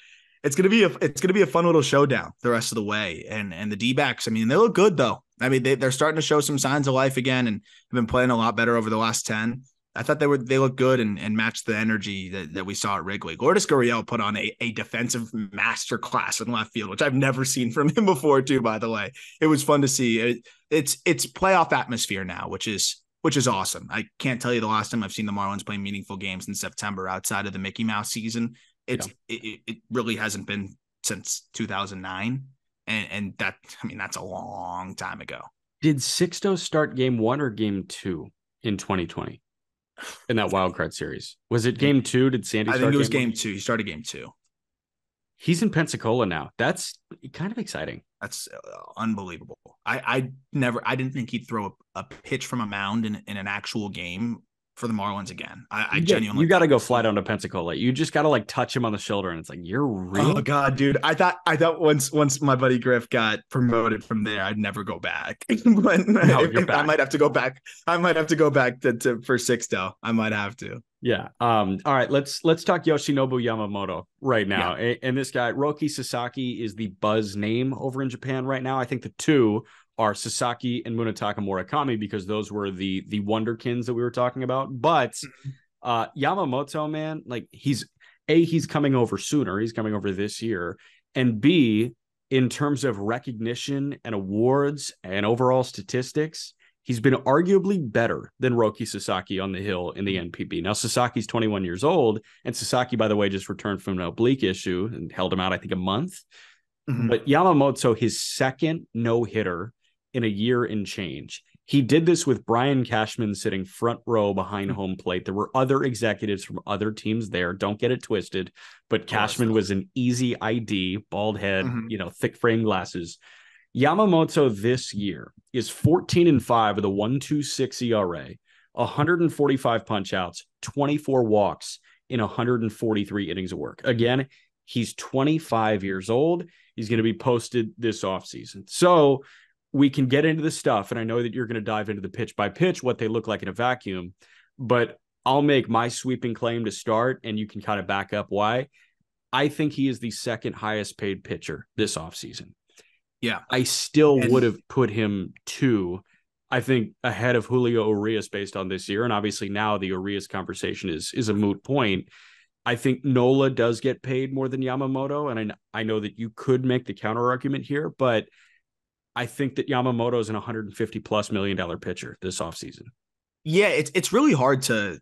S2: it's gonna be a it's gonna be a fun little showdown the rest of the way. And and the D backs, I mean, they look good though. I mean, they, they're starting to show some signs of life again and have been playing a lot better over the last 10. I thought they were they looked good and, and matched the energy that, that we saw at Wrigley. Lourdes Gurriel put on a, a defensive master class in left field, which I've never seen from him before, too, by the way. It was fun to see. It, it's it's playoff atmosphere now, which is which is awesome. I can't tell you the last time I've seen the Marlins play meaningful games in September outside of the Mickey Mouse season. It's yeah. it, it really hasn't been since 2009 and and that I mean that's a long time ago.
S1: Did Sixto start game 1 or game 2 in 2020? In that wild card series. Was it game 2? Did Sandy
S2: I think it was game, game 2. He started game 2.
S1: He's in Pensacola now. That's kind of exciting.
S2: That's uh, unbelievable. I I never I didn't think he'd throw a, a pitch from a mound in, in an actual game for the Marlins again. I, I genuinely
S1: you got to go fly down to Pensacola. You just got to like touch him on the shoulder, and it's like you're real.
S2: Oh god, dude! I thought I thought once once my buddy Griff got promoted from there, I'd never go back. but no, if, if I might have to go back. I might have to go back to, to for Sixto. I might have to.
S1: Yeah. Um. All right. Let's let's talk Yoshinobu Yamamoto right now. Yeah. And, and this guy Roki Sasaki is the buzz name over in Japan right now. I think the two are Sasaki and Munetaka Murakami because those were the the wonderkins that we were talking about. But mm-hmm. uh, Yamamoto, man, like he's a he's coming over sooner. He's coming over this year, and b in terms of recognition and awards and overall statistics, he's been arguably better than Roki Sasaki on the hill in the NPB. Now Sasaki's 21 years old, and Sasaki, by the way, just returned from an oblique issue and held him out, I think, a month. Mm-hmm. But Yamamoto, his second no hitter in a year and change. He did this with Brian Cashman sitting front row behind mm-hmm. home plate. There were other executives from other teams there. Don't get it twisted, but Cashman was an easy ID, bald head, mm-hmm. you know, thick frame glasses. Yamamoto this year is 14 and 5 with a 126 ERA, 145 punch outs, 24 walks in 143 innings of work. Again, he's 25 years old. He's going to be posted this offseason. So we can get into the stuff, and I know that you're going to dive into the pitch by pitch, what they look like in a vacuum, but I'll make my sweeping claim to start, and you can kind of back up why. I think he is the second highest paid pitcher this offseason.
S2: Yeah.
S1: I still and- would have put him two, I think, ahead of Julio Urias based on this year. And obviously now the Urias conversation is is a moot point. I think Nola does get paid more than Yamamoto. And I, I know that you could make the counter argument here, but – I think that Yamamoto is an 150 plus million dollar pitcher this offseason.
S2: Yeah, it's it's really hard to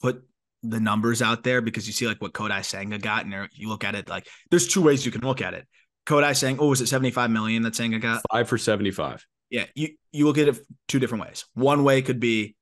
S2: put the numbers out there because you see like what Kodai Senga got, and you look at it like there's two ways you can look at it. Kodai Senga, oh, was it 75 million that Senga got?
S1: Five for 75.
S2: Yeah, you you look at it two different ways. One way could be,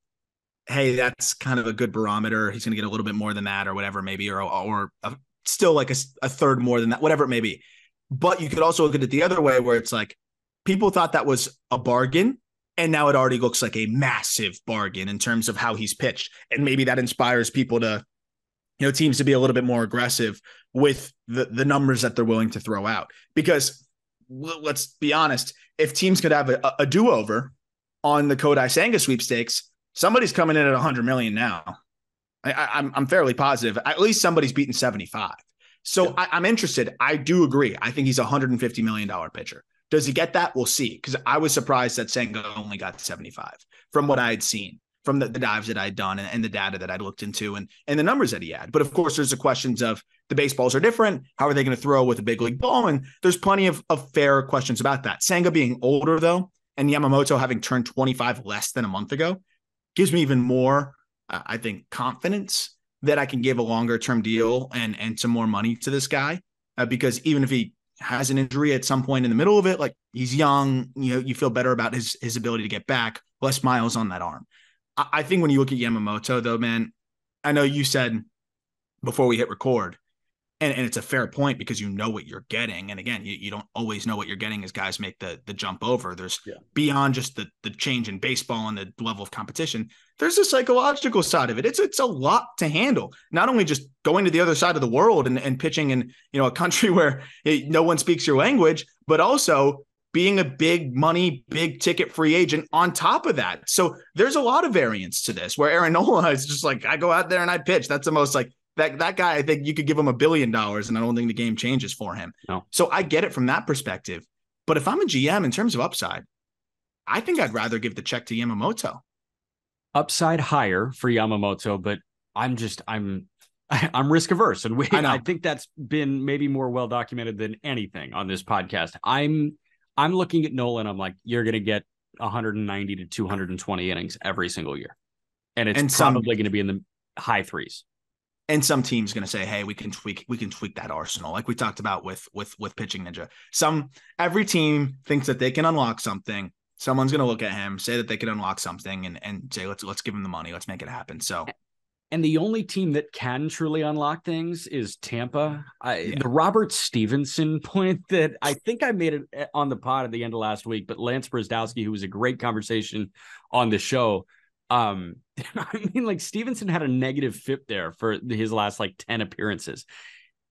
S2: hey, that's kind of a good barometer. He's going to get a little bit more than that, or whatever, maybe, or or a, still like a, a third more than that, whatever it may be. But you could also look at it the other way, where it's like, people thought that was a bargain. And now it already looks like a massive bargain in terms of how he's pitched. And maybe that inspires people to, you know, teams to be a little bit more aggressive with the, the numbers that they're willing to throw out. Because let's be honest, if teams could have a, a do over on the Kodai Senga sweepstakes, somebody's coming in at 100 million now. I, am I'm, I'm fairly positive. At least somebody's beating 75. So yeah. I, am interested. I do agree. I think he's a 150 million dollar pitcher. Does he get that? We'll see. Because I was surprised that Senga only got 75 from what I had seen, from the, the dives that I'd done and, and, the data that I'd looked into and, and the numbers that he had. But of course, there's the questions of the baseballs are different. How are they going to throw with a big league ball? And there's plenty of, of fair questions about that. Senga being older, though, and Yamamoto having turned 25 less than a month ago gives me even more, uh, I think, confidence that I can give a longer term deal and, and some more money to this guy. Uh, because even if he has an injury at some point in the middle of it, like he's young, you know, you feel better about his his ability to get back, less miles on that arm. I, I think when you look at Yamamoto, though, man, I know you said before we hit record and, and it's a fair point because you know what you're getting. And again, you, you don't always know what you're getting as guys make the the jump over. There's yeah. beyond just the the change in baseball and the level of competition. There's a psychological side of it. It's it's a lot to handle. Not only just going to the other side of the world and, and pitching in you know a country where no one speaks your language, but also being a big money, big ticket free agent on top of that. So there's a lot of variance to this where Aaron Nola is just like, I go out there and I pitch. That's the most like that that guy, I think you could give him a billion dollars, and I don't think the game changes for him.
S1: No.
S2: So I get it from that perspective. But if I'm a GM in terms of upside, I think I'd rather give the check to Yamamoto.
S1: upside higher for Yamamoto, but I'm just I'm I'm risk averse, and we, I, I, think that's been maybe more well documented than anything on this podcast. I'm I'm looking at Nolan. I'm like, you're going to get 190 to 220 innings every single year, and it's and probably going to be in the high threes.
S2: And some teams going to say, "Hey, we can tweak, we can tweak that arsenal," like we talked about with with with pitching ninja. Some every team thinks that they can unlock something. Someone's going to look at him, say that they can unlock something, and and say, "Let's let's give him the money, let's make it happen." So
S1: and the only team that can truly unlock things is Tampa. I, yeah. The Robert Stephenson point that I think I made it eh, on the pod at the end of last week, but Lance Brozdowski, who was a great conversation on the show, um, I mean, like Stephenson had a negative FIP there for his last like 10 appearances.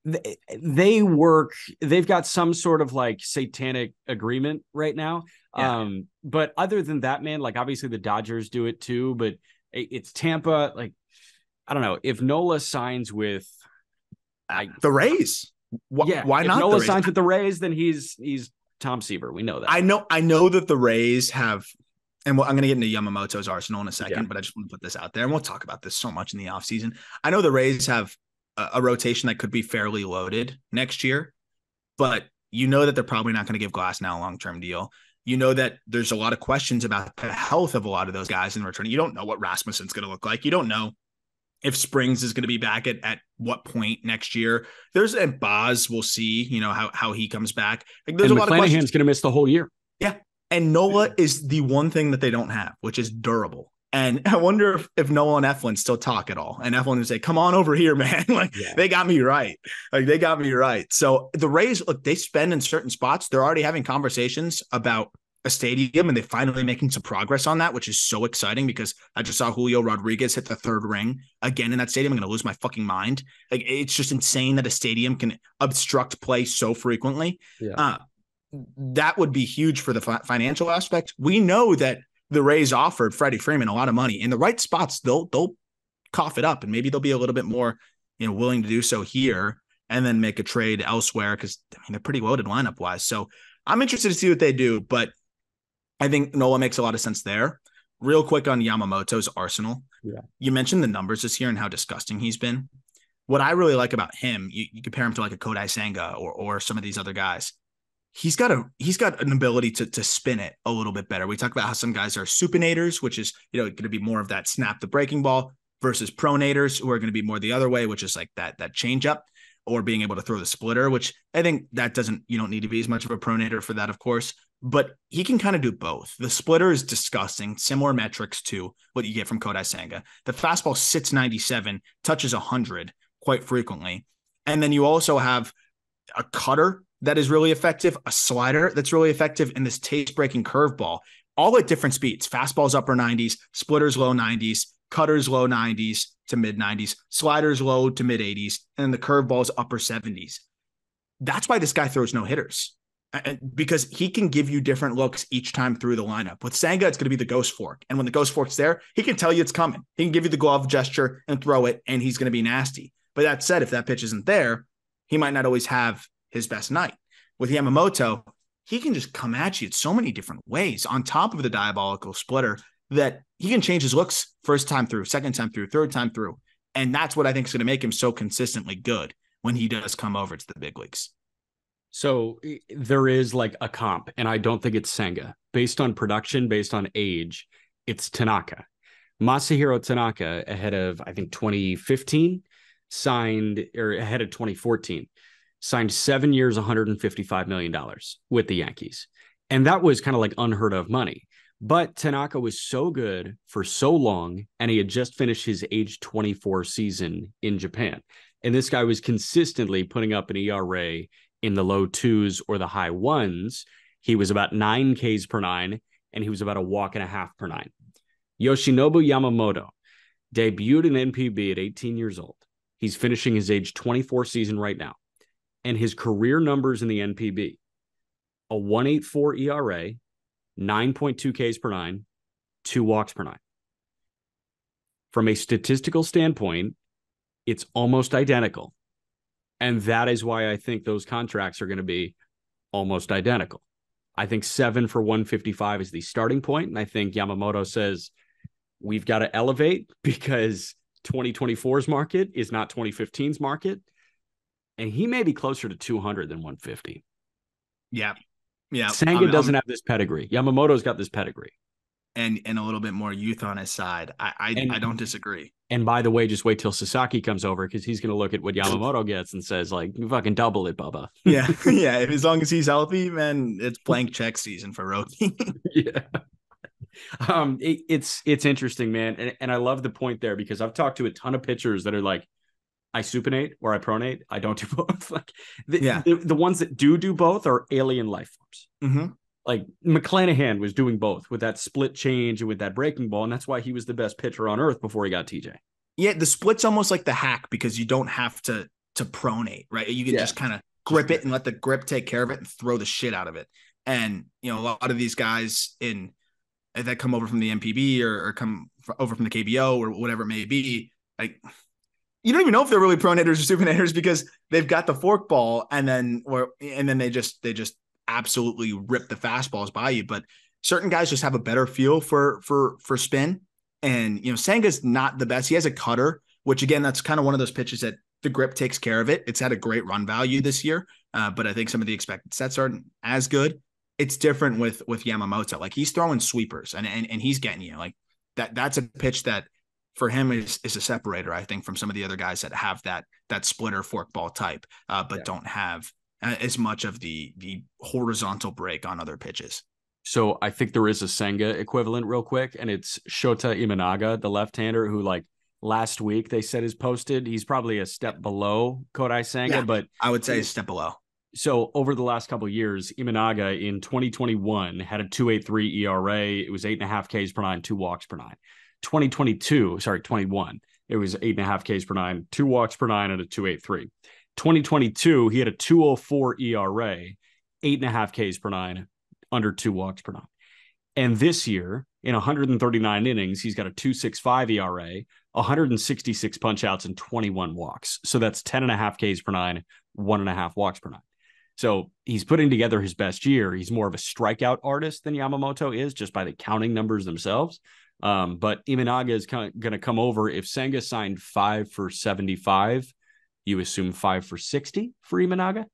S1: They, they work, they've got some sort of like satanic agreement right now. Yeah. Um, but other than that, man, like obviously the Dodgers do it too, but it's Tampa. Like I don't know if Nola signs with
S2: I, the Rays.
S1: Wh- yeah, why not? Nola signs with the Rays, then he's he's Tom Seaver. We know that.
S2: I know. I know that the Rays have, and well, I'm going to get into Yamamoto's arsenal in a second, yeah. but I just want to put this out there, and we'll talk about this so much in the offseason. I know the Rays have a, a rotation that could be fairly loaded next year, but you know that they're probably not going to give Glasnow a long term deal. You know that there's a lot of questions about the health of a lot of those guys in return. You don't know what Rasmussen's going to look like. You don't know if Springs is going to be back at, at what point next year. There's a Baz, we'll see, you know, how, how he comes back.
S1: Like, there's and a lot of questions. going to miss the whole year.
S2: Yeah. And Nola is the one thing that they don't have, which is durable. And I wonder if, if Nola and Eflin still talk at all. And Eflin would say, come on over here, man. like yeah. they got me right. Like they got me right. So the Rays, look, they spend in certain spots. They're already having conversations about a stadium and they're finally making some progress on that, which is so exciting because I just saw Julio Rodriguez hit the third ring again in that stadium. I'm going to lose my fucking mind. Like it's just insane that a stadium can obstruct play so frequently. Yeah. Uh, that would be huge for the fi- financial aspect. We know that the Rays offered Freddie Freeman a lot of money in the right spots. They'll they'll cough it up and maybe they'll be a little bit more you know willing to do so here and then make a trade elsewhere because I mean they're pretty loaded lineup wise. So I'm interested to see what they do, but I think Nola makes a lot of sense there. Real quick on Yamamoto's arsenal. Yeah. You mentioned the numbers this year and how disgusting he's been. What I really like about him, you, you compare him to like a Kodai Senga or or some of these other guys. He's got a he's got an ability to to spin it a little bit better. We talk about how some guys are supinators, which is you know going to be more of that snap the breaking ball versus pronators who are going to be more the other way, which is like that that change up or being able to throw the splitter, which I think that doesn't you don't need to be as much of a pronator for that, of course but he can kind of do both. The splitter is disgusting, similar metrics to what you get from Kodai Senga. The fastball sits 97, touches 100 quite frequently. And then you also have a cutter that is really effective, a slider that's really effective, and this taste breaking curveball, all at different speeds. Fastballs upper 90s, splitters low 90s, cutters low 90s to mid 90s, sliders low to mid 80s, and the curveballs upper 70s. That's why this guy throws no hitters because he can give you different looks each time through the lineup. With Senga, it's going to be the ghost fork. And when the ghost fork's there, he can tell you it's coming. He can give you the glove gesture and throw it, and he's going to be nasty. But that said, if that pitch isn't there, he might not always have his best night. With Yamamoto, he can just come at you in so many different ways on top of the diabolical splitter that he can change his looks first time through, second time through, third time through. And that's what I think is going to make him so consistently good when he does come over to the big leagues.
S1: So there is like a comp, and I don't think it's Senga. Based on production, based on age, it's Tanaka. Masahiro Tanaka, ahead of I think 2015, signed or ahead of 2014, signed seven years, 155 million dollars with the Yankees, and that was kind of like unheard of money. But Tanaka was so good for so long, and he had just finished his age 24 season in Japan. And this guy was consistently putting up an ERA in the low twos or the high ones. He was about nine Ks per nine, and he was about a walk and a half per nine. Yoshinobu Yamamoto debuted in NPB at 18 years old. He's finishing his age 24 season right now. And his career numbers in the NPB a 184 ERA, 9.2 Ks per nine, two walks per nine. From a statistical standpoint, it's almost identical. And that is why I think those contracts are going to be almost identical. I think seven for 155 is the starting point, And I think Yamamoto says, we've got to elevate because 2024's market is not 2015's market. And he may be closer to 200 than 150.
S2: Yeah. Yeah.
S1: Senga I'm, doesn't I'm, have this pedigree. Yamamoto's got this pedigree.
S2: And and a little bit more youth on his side. I I, and, I don't disagree.
S1: And by the way, just wait till Sasaki comes over because he's going to look at what Yamamoto gets and says like, "You fucking double it, Bubba."
S2: yeah, yeah. As long as he's healthy, man, it's blank check season for Roki.
S1: yeah. Um, it, it's it's interesting, man, and and I love the point there because I've talked to a ton of pitchers that are like, I supinate or I pronate. I don't do both. like, the, yeah, the, the, ones that do do both are alien life forms.
S2: Mm-hmm.
S1: Like McClanahan was doing both with that split change and with that breaking ball, and that's why he was the best pitcher on earth before he got TJ.
S2: Yeah, the split's almost like the hack because you don't have to to pronate, right? You can yeah. just kind of grip it and let the grip take care of it and throw the shit out of it. And you know, a lot of these guys in that come over from the NPB or, or come over from the KBO or whatever it may be, like you don't even know if they're really pronators or supinators because they've got the fork ball and then or and then they just they just absolutely rip the fastballs by you. But certain guys just have a better feel for for for spin. And you know, Senga's not the best. He has a cutter, which again, that's kind of one of those pitches that the grip takes care of it. It's had a great run value this year, uh, but I think some of the expected sets aren't as good it's different with with Yamamoto. Like he's throwing sweepers and and, and he's getting you like that. That's a pitch that for him is is a separator. I think from some of the other guys that have that that splitter forkball type, uh, but yeah. don't have uh, as much of the the horizontal break on other pitches.
S1: So I think there is a Senga equivalent real quick, and it's Shota Imanaga, the left-hander who like last week they said is posted. He's probably a step below Kodai Senga, yeah, but
S2: I would say a step below
S1: so over the last couple years, Imanaga in 2021 had a 2.83 ERA. It was eight and a half Ks per nine, two walks per nine. 2022, sorry, 21, it was eight and a half Ks per nine, two walks per nine, and a 2.83. 2022, he had a 204 ERA, eight and a half Ks per nine, under two walks per nine. And this year, in 139 innings, he's got a 265 ERA, 166 punch outs, and 21 walks. So that's 10 and a half Ks per nine, one and a half walks per nine. So he's putting together his best year. He's more of a strikeout artist than Yamamoto is, just by the counting numbers themselves. Um, but Imanaga is going to come over. If Senga signed five for 75, you assume five for 60 for Imanaga?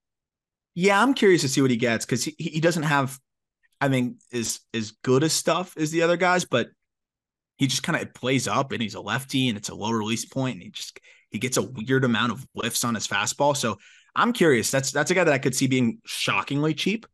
S2: Yeah, I'm curious to see what he gets because he, he doesn't have, I mean, as, as good as stuff as the other guys, but he just kind of plays up and he's a lefty and it's a low release point and he just he gets a weird amount of lifts on his fastball. So I'm curious. That's that's a guy that I could see being shockingly cheap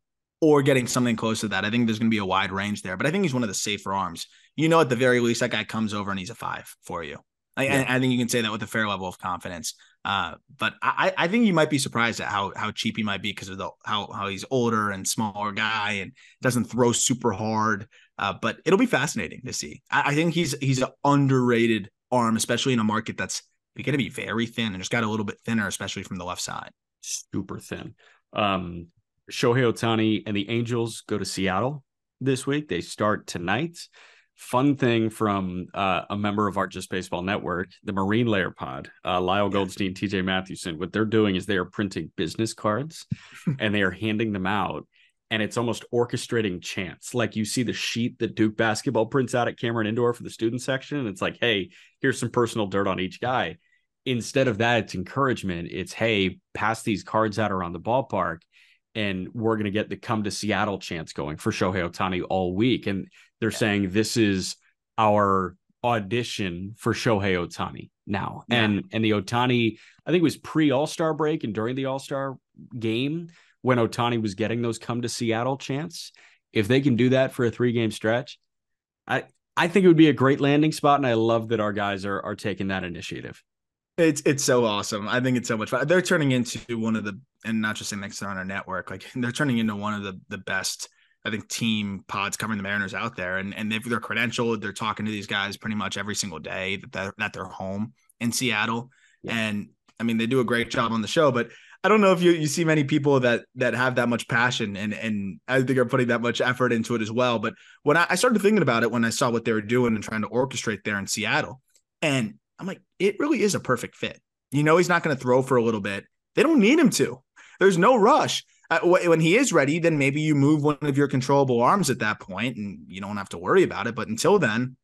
S2: or getting something close to that. I think there's going to be a wide range there, but I think he's one of the safer arms. You know, at the very least, that guy comes over and he's a five for you. I, yeah. I think you can say that with a fair level of confidence. Uh, but I, I think you might be surprised at how how cheap he might be because of the how how he's older and smaller guy and doesn't throw super hard. Uh, but it'll be fascinating to see. I, I think he's he's an underrated arm, especially in a market that's going to be very thin and just got a little bit thinner, especially from the left side
S1: super thin. Um, Shohei Ohtani and the Angels go to Seattle this week. They start tonight. Fun thing from uh, a member of our Just Baseball Network, the Marine Layer Pod, uh, Lyle Goldstein, TJ Mathewson. What they're doing is they are printing business cards and they are handing them out. And it's almost orchestrating chants. Like you see the sheet that Duke basketball prints out at Cameron Indoor for the student section. And it's like, hey, here's some personal dirt on each guy instead of that, it's encouragement. It's hey, pass these cards out around the ballpark, and we're going to get the come to Seattle chance going for Shohei Ohtani all week. And they're yeah. saying this is our audition for Shohei Ohtani now. Yeah. And and the Ohtani, I think it was pre All Star break and during the All Star game when Ohtani was getting those come to Seattle chance. If they can do that for a three game stretch, I I think it would be a great landing spot, and I love that our guys are are taking that initiative.
S2: It's it's so awesome. I think it's so much fun. They're turning into one of the and not just saying next on our network, like they're turning into one of the the best I think team pods covering the Mariners out there, and and they've, they're credentialed. They're talking to these guys pretty much every single day that they're, that they're home in Seattle, yeah. and I mean they do a great job on the show. But I don't know if you you see many people that that have that much passion and and I think are putting that much effort into it as well. But when I, I started thinking about it when I saw what they were doing and trying to orchestrate there in Seattle, and I'm like, it really is a perfect fit. You know, he's not going to throw for a little bit. They don't need him to. There's no rush. Uh, when he is ready, then maybe you move one of your controllable arms at that point and you don't have to worry about it. But until then,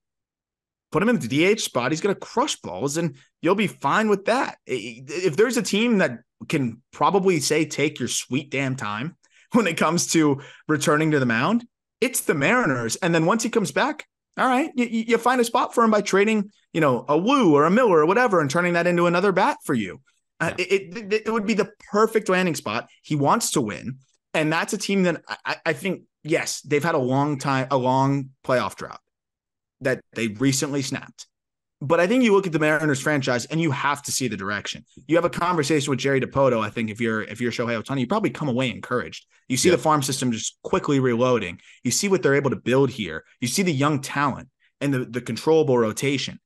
S2: put him in the DH spot. He's going to crush balls, and you'll be fine with that. If there's a team that can probably say take your sweet damn time when it comes to returning to the mound, it's the Mariners. And then once he comes back, all right, you, you find a spot for him by trading, you know, a Woo or a Miller or whatever, and turning that into another bat for you. Uh, yeah. it, it, it would be the perfect landing spot. He wants to win, and that's a team that I, I think yes, they've had a long time, a long playoff drought that they recently snapped. But I think you look at the Mariners franchise and you have to see the direction. You have a conversation with Jerry Dipoto. I think if you're if you're Shohei Ohtani, you probably come away encouraged. You see the farm system just quickly reloading. You see what they're able to build here. You see the young talent and the the controllable rotation.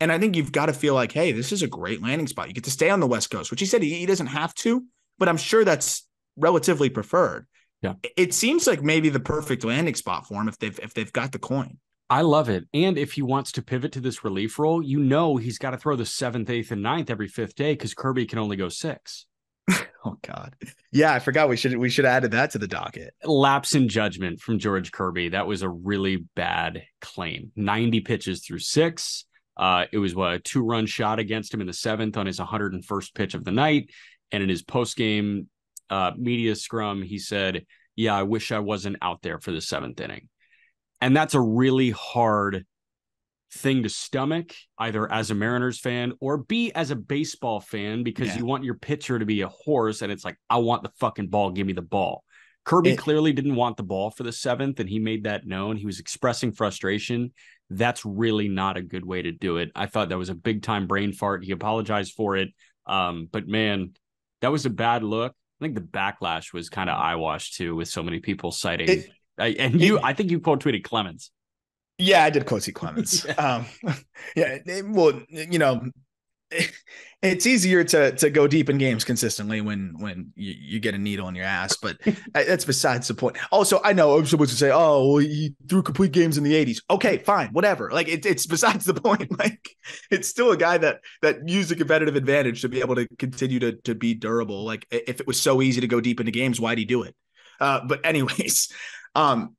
S2: And I think you've got to feel like, hey, this is a great landing spot. You get to stay on the West Coast, which he said he, he doesn't have to, but I'm sure that's relatively preferred.
S1: Yeah.
S2: It seems like maybe the perfect landing spot for him if they've if they've got the coin.
S1: I love it. And if he wants to pivot to this relief role, you know he's got to throw the seventh, eighth, and ninth every fifth day because Kirby can only go six.
S2: oh God. Yeah, I forgot we should we should have added that to the docket.
S1: Lapse in judgment from George Kirby. That was a really bad claim. 90 pitches through six. Uh, it was what a two-run shot against him in the seventh on his 101st pitch of the night. And in his post-game uh, media scrum, he said, Yeah, I wish I wasn't out there for the seventh inning. And that's a really hard thing to stomach, either as a Mariners fan or B as a baseball fan, because yeah. you want your pitcher to be a horse and it's like, I want the fucking ball, give me the ball. Kirby it, clearly didn't want the ball for the seventh, and he made that known. He was expressing frustration. That's really not a good way to do it. I thought that was a big time brain fart. He apologized for it. Um, but man, that was a bad look. I think the backlash was kind of eyewash too, with so many people citing. It, I, and you, it, I think you quote tweeted Clemens.
S2: Yeah, I did quote tweet Clemens. yeah. Um, yeah, well, you know, it's easier to to go deep in games consistently when when you, you get a needle in your ass, but that's besides the point. Also, I know I'm supposed to say, "Oh, well, he threw complete games in the '80s." Okay, fine, whatever. Like it, it's besides the point. Like it's still a guy that that used a competitive advantage to be able to continue to to be durable. Like if it was so easy to go deep into games, why'd he do it? Uh, but anyways, um,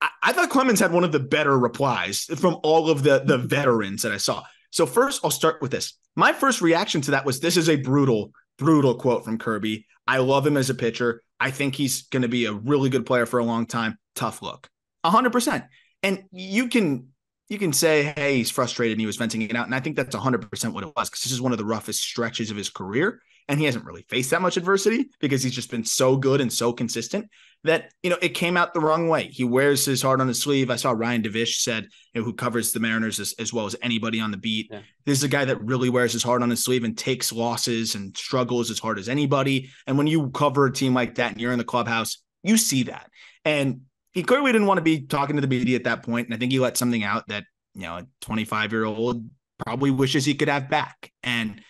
S2: I, I thought Clemens had one of the better replies from all of the the veterans that I saw. So first, I'll start with this. My first reaction to that was this is a brutal, brutal quote from Kirby. I love him as a pitcher. I think he's going to be a really good player for a long time. Tough look, hundred percent. And you can you can say, hey, he's frustrated and he was venting it out. And I think that's 100% what it was because this is one of the roughest stretches of his career and he hasn't really faced that much adversity because he's just been so good and so consistent that you know it came out the wrong way. He wears his heart on his sleeve. I saw Ryan Divish said, you know, who covers the Mariners as, as, well as anybody on the beat. Yeah. This is a guy that really wears his heart on his sleeve and takes losses and struggles as hard as anybody. And when you cover a team like that and you're in the clubhouse, you see that. And he clearly didn't want to be talking to the media at that. And I think he let something out that you know a 25 year old probably wishes he could have back. And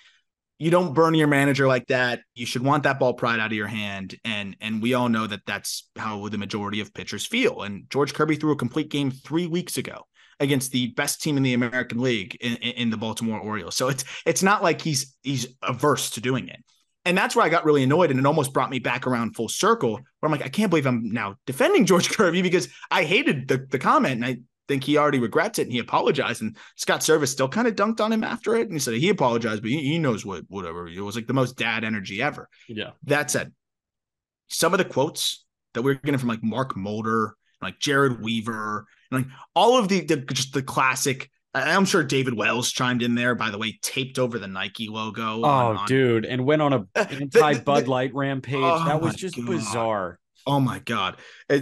S2: you don't burn your manager like that. You should want that ball pried out of your hand, and and we all know that that's how the majority of pitchers feel. And George Kirby threw a complete game three weeks ago against the best team in the American League in, in the Baltimore Orioles. So it's it's not like he's he's averse to doing it. And that's where I got really annoyed, and it almost brought me back around full circle. Where I'm like, I can't believe I'm now defending George Kirby because I hated the the comment, and I think he already regrets it and he apologized. And Scott Servais still kind of dunked on him after it. And he said he apologized, but he, he knows what, whatever. It was like the most dad energy ever.
S1: Yeah.
S2: That said, some of the quotes that we are getting from like Mark Mulder, like Jered Weaver, and like all of the, the just the classic. I'm sure David Wells chimed in there, by the way, taped over the Nike logo.
S1: Oh, on, on, dude. And went on a anti Bud Light rampage. Oh that was just God. bizarre.
S2: Oh my god, uh,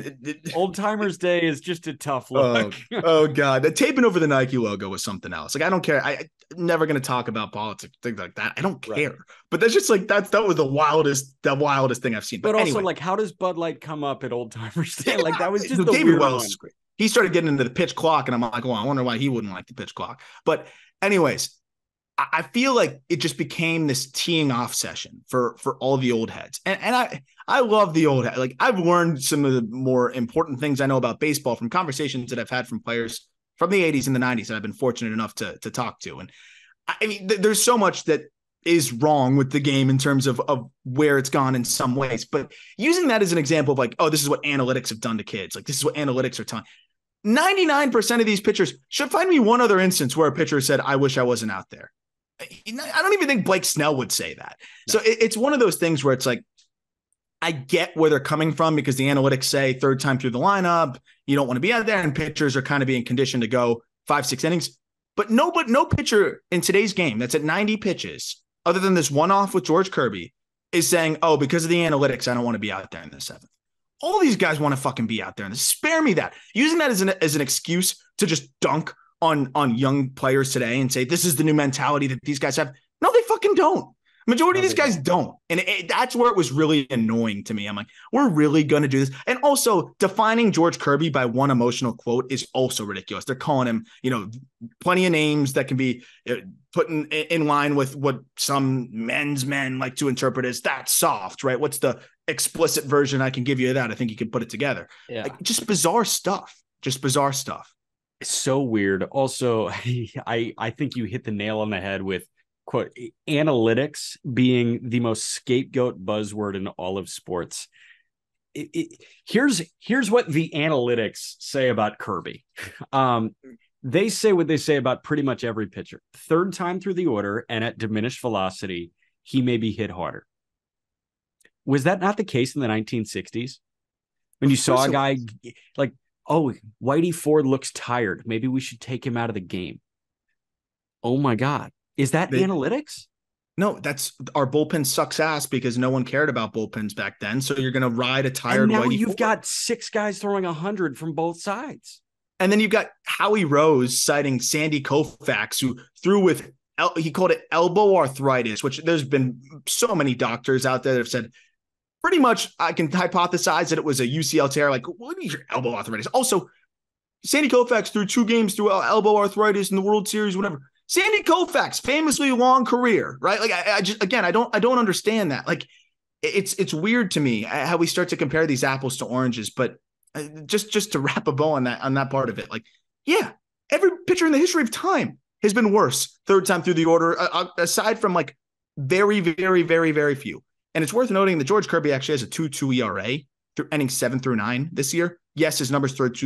S1: Old Timers Day is just a tough oh, look.
S2: Oh, oh, god, the taping over the Nike logo was something else. Like I don't care. I, am never going to talk about politics, things like that. I don't care. Right. But that's just like that's that was the wildest, the wildest thing I've seen.
S1: But, but also, like, how does Bud Light come up at Old Timers Day? Like that was just David Wells.
S2: He started getting into the pitch clock, and I'm like, well, I wonder why he wouldn't like the pitch clock. But anyways, I feel like it just became this teeing off session for for all the old heads, and and I I love the old head. Like I've learned some of the more important things I know about baseball from conversations that I've had from players from the '80s and the '90s that I've been fortunate enough to to talk to. And I mean, th- there's so much that is wrong with the game in terms of of where it's gone in some ways, but using that as an example of like, oh, this is what analytics have done to kids. Like this is what analytics are telling. 99% of these pitchers should find me one other instance where a pitcher said, I wish I wasn't out there. I don't even think Blake Snell would say that. No. So it's one of those things where it's like, I get where they're coming from because the analytics say third time through the lineup, you don't want to be out there, and pitchers are kind of being conditioned to go five, six innings. But no, but no pitcher in today's game that's at 90 pitches, other than this one off with George Kirby, is saying, Oh, because of the analytics, I don't want to be out there in the seventh. All these guys want to fucking be out there. And spare me that. Using that as an as an excuse to just dunk on on young players today and say this is the new mentality that these guys have. No, they fucking don't. Majority of these guys don't. And it, that's where it was really annoying to me. I'm like, we're really going to do this. And also, defining George Kirby by one emotional quote is also ridiculous. They're calling him, you know, plenty of names that can be uh, put in, in line with what some men's men like to interpret as that soft, right? What's the explicit version I can give you of that? I think you can put it together. Yeah. Like, just bizarre stuff. Just bizarre stuff.
S1: It's so weird. Also, I I think you hit the nail on the head with quote analytics being the most scapegoat buzzword in all of sports. It, it, here's here's what the analytics say about Kirby. Um, they say what they say about pretty much every pitcher. Third time through the order and at diminished velocity, he may be hit harder. Was that not the case in the 1960s? When you saw a guy like, oh, Whitey Ford looks tired. Maybe we should take him out of the game. Oh my God. Is that they, analytics?
S2: No, that's our bullpen sucks ass because no one cared about bullpens back then. So you're going to ride a tired.
S1: And
S2: now
S1: you've forward. got six guys throwing a hundred from both sides.
S2: And then you've got Howie Rose citing Sandy Koufax, who threw with he called it elbow arthritis, which there's been so many doctors out there that have said pretty much I can hypothesize that it was a UCL tear. Like, what is your elbow arthritis? Also, Sandy Koufax threw two games through elbow arthritis in the World Series, whatever. Sandy Koufax, famously long career, right? Like I, I, just again, I don't I don't understand that. Like it's it's weird to me uh, how we start to compare these apples to oranges. But uh, just just to wrap a bow on that on that part of it, like yeah, every pitcher in the history of time has been worse third time through the order, uh, aside from like very very very very few. And it's worth noting that George Kirby actually has a two two ERA through ending seven through nine this year. Yes, his numbers third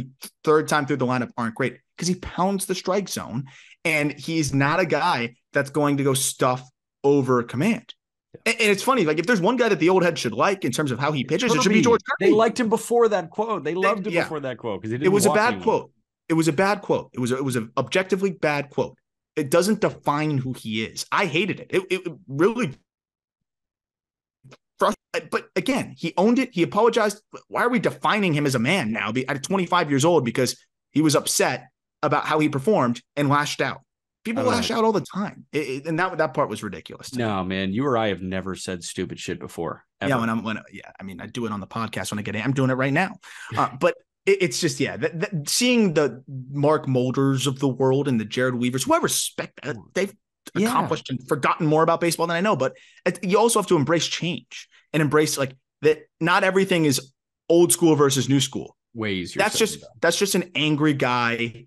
S2: third time through the lineup aren't great because he pounds the strike zone and he's not a guy that's going to go stuff over command. And, and it's funny, like if there's one guy that the old head should like in terms of how he pitches, Kirby. it should be George
S1: Kirby. They liked him before that quote. They loved him yeah. before that quote because
S2: it was a bad anyone. quote. It was a bad quote. It was a, it was an objectively bad quote. It doesn't define who he is. I hated it. It, it really but again, he owned it. He apologized. Why are we defining him as a man now? At 25 years old, because he was upset about how he performed and lashed out. People lash out all the time, it, it, and that that part was ridiculous.
S1: No, me. man, you or I have never said stupid shit before.
S2: Ever. Yeah, when I'm when yeah, I mean, I do it on the podcast when I get it. I'm doing it right now, uh, but it, it's just yeah, that, that, seeing the Mark Mulders of the world and the Jered Weavers, who I respect, uh, they've yeah. accomplished and forgotten more about baseball than I know. But you also have to embrace change and embrace like that. Not everything is old school versus new school.
S1: Ways.
S2: That's just that. that's just an angry guy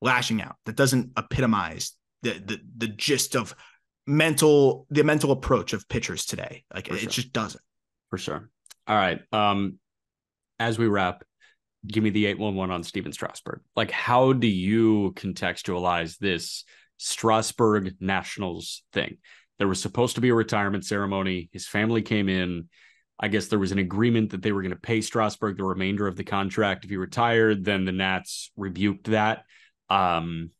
S2: lashing out. That doesn't epitomize the the the gist of mental the mental approach of pitchers today. Like it, sure. just doesn't.
S1: For sure. All right. Um, as we wrap, give me the 811 on Stephen Strasburg. Like, how do you contextualize this Strasburg Nationals thing? There was supposed to be a retirement ceremony. His family came in. I guess there was an agreement that they were going to pay Strasburg the remainder of the contract if he retired. Then the Nats rebuked that um,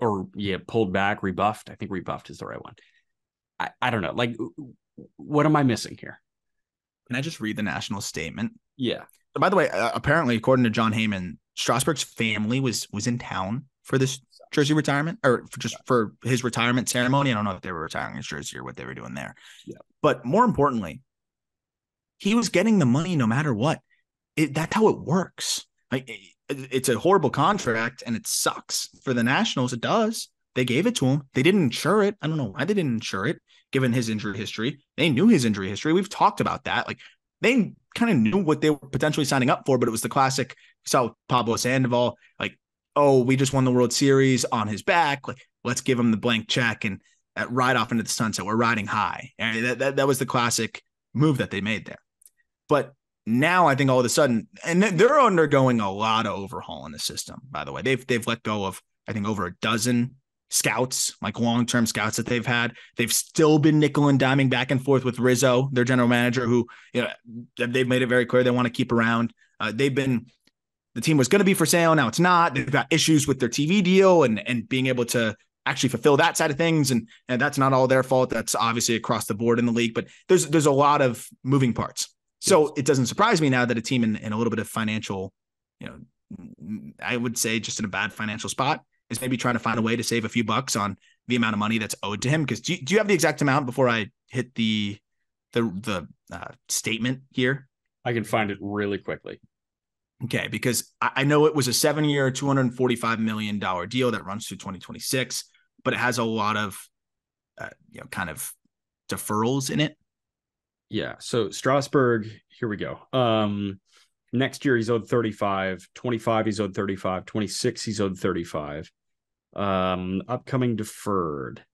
S1: or yeah, pulled back, rebuffed. I think rebuffed is the right one. I, I don't know. Like, what am I missing here?
S2: Can I just read the national statement?
S1: Yeah.
S2: By the way, uh, apparently, according to Jon Heyman, Strasburg's family was was in town for this jersey retirement or for just for his retirement ceremony. I don't know if they were retiring his jersey or what they were doing there. Yeah. But more importantly, he was getting the money no matter what. It, that's how it works. Like it's a horrible contract and it sucks for the Nationals. It does. They gave it to him. They didn't insure it. I don't know why they didn't insure it, given his injury history. They knew his injury history. We've talked about that. Like they kind of knew what they were potentially signing up for, but it was the classic. saw Pablo Sandoval, like, oh, we just won the World Series on his back. Like, let's give him the blank check and uh, ride off into the sunset. We're riding high. And that, that, that was the classic move that they made there. But now I think all of a sudden, and they're undergoing a lot of overhaul in the system. By the way, they've they've let go of I think over a dozen scouts, like long term scouts that they've had. They've still been nickel and diming back and forth with Rizzo, their general manager, who you know they've made it very clear they want to keep around. Uh, they've been the team was going to be for sale, now it's not. They've got issues with their TV deal and and being able to actually fulfill that side of things, and and that's not all their fault. That's obviously across the board in the league, but there's there's a lot of moving parts. So yes. it doesn't surprise me now that a team in, in a little bit of financial, you know, I would say just in a bad financial spot is maybe trying to find a way to save a few bucks on the amount of money that's owed to him. Because do, do you have the exact amount before I hit the the the uh, statement here?
S1: I can find it really quickly.
S2: Okay, because I, know it was a seven year, two hundred forty five million dollar deal that runs through twenty twenty six, but it has a lot of uh, you know kind of deferrals in it.
S1: Yeah. So Strasburg, here we go. Um, next year he's owed 35, 25 he's owed 35, 26 he's owed 35. Um, upcoming deferred.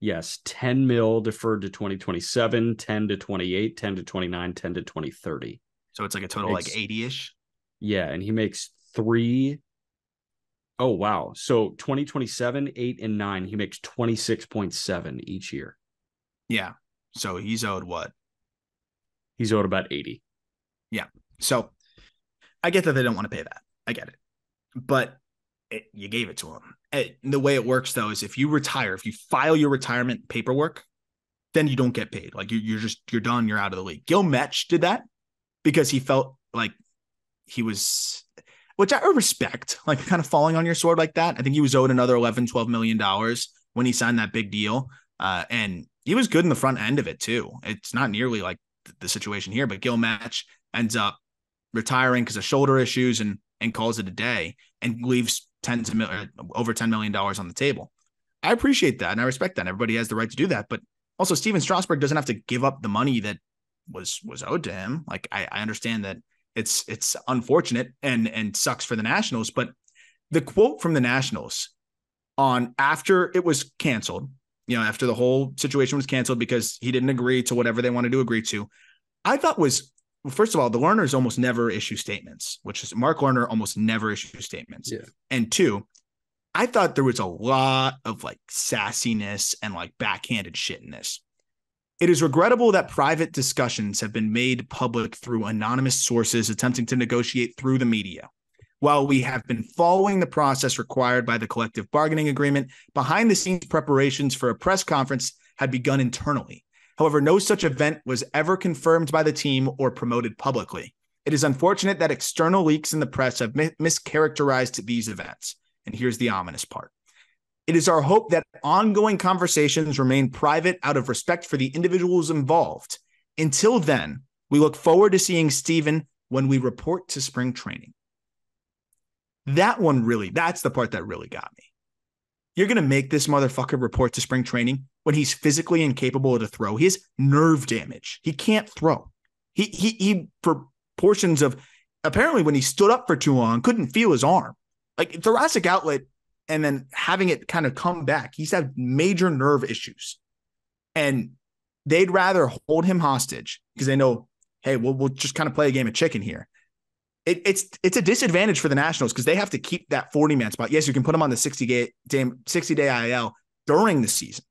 S1: Yes, 10 mil deferred to 2027, 10 to 28, 10 to 29, 10 to 2030.
S2: So it's like a total like 80-ish.
S1: Yeah, and he makes 3 Oh wow. So 2027, 8 and 9, he makes 26.7 each year.
S2: Yeah. So he's owed what?
S1: He's owed about 80.
S2: Yeah. So I get that they don't want to pay that. I get it. But it, you gave it to him. It, the way it works though is if you retire, if you file your retirement paperwork, then you don't get paid. Like you, you're just you're done. You're out of the league. Gil Meche did that because he felt like he was, which I respect, like kind of falling on your sword like that. I think he was owed another 11, 12 million dollars when he signed that big deal. Uh, and he was good in the front end of it too. It's not nearly like the situation here, but Gil Meche ends up retiring because of shoulder issues and and calls it a day and leaves tens of million over ten million dollars on the table. I appreciate that and I respect that. Everybody has the right to do that, but also Stephen Strasburg doesn't have to give up the money that was was owed to him. Like I, I understand that it's it's unfortunate and and sucks for the Nationals, but the quote from the Nationals on after it was canceled you know, after the whole situation was canceled because he didn't agree to whatever they wanted to agree to, I thought was well, first of all, the Lerners almost never issue statements, which is Mark Lerner almost never issues statements.
S1: Yeah.
S2: And two, I thought there was a lot of like sassiness and like backhanded shit in this. It is regrettable that private discussions have been made public through anonymous sources attempting to negotiate through the media. While we have been following the process required by the collective bargaining agreement, behind the scenes preparations for a press conference had begun internally. However, no such event was ever confirmed by the team or promoted publicly. It is unfortunate that external leaks in the press have mischaracterized these events. And here's the ominous part. It is our hope that ongoing conversations remain private out of respect for the individuals involved. Until then, we look forward to seeing Stephen when we report to spring training. That one really, that's the part that really got me. You're going to make this motherfucker report to spring training when he's physically incapable to throw. He has nerve damage. He can't throw. He, he, he, for portions of, apparently when he stood up for too long, couldn't feel his arm. Like thoracic outlet and then having it kind of come back. He's had major nerve issues. And they'd rather hold him hostage because they know, hey, we'll, we'll just kind of play a game of chicken here it, it's it's a disadvantage for the Nationals because they have to keep that 40 man spot. Yes, you can put them on the 60 day, 60 day IL during the season,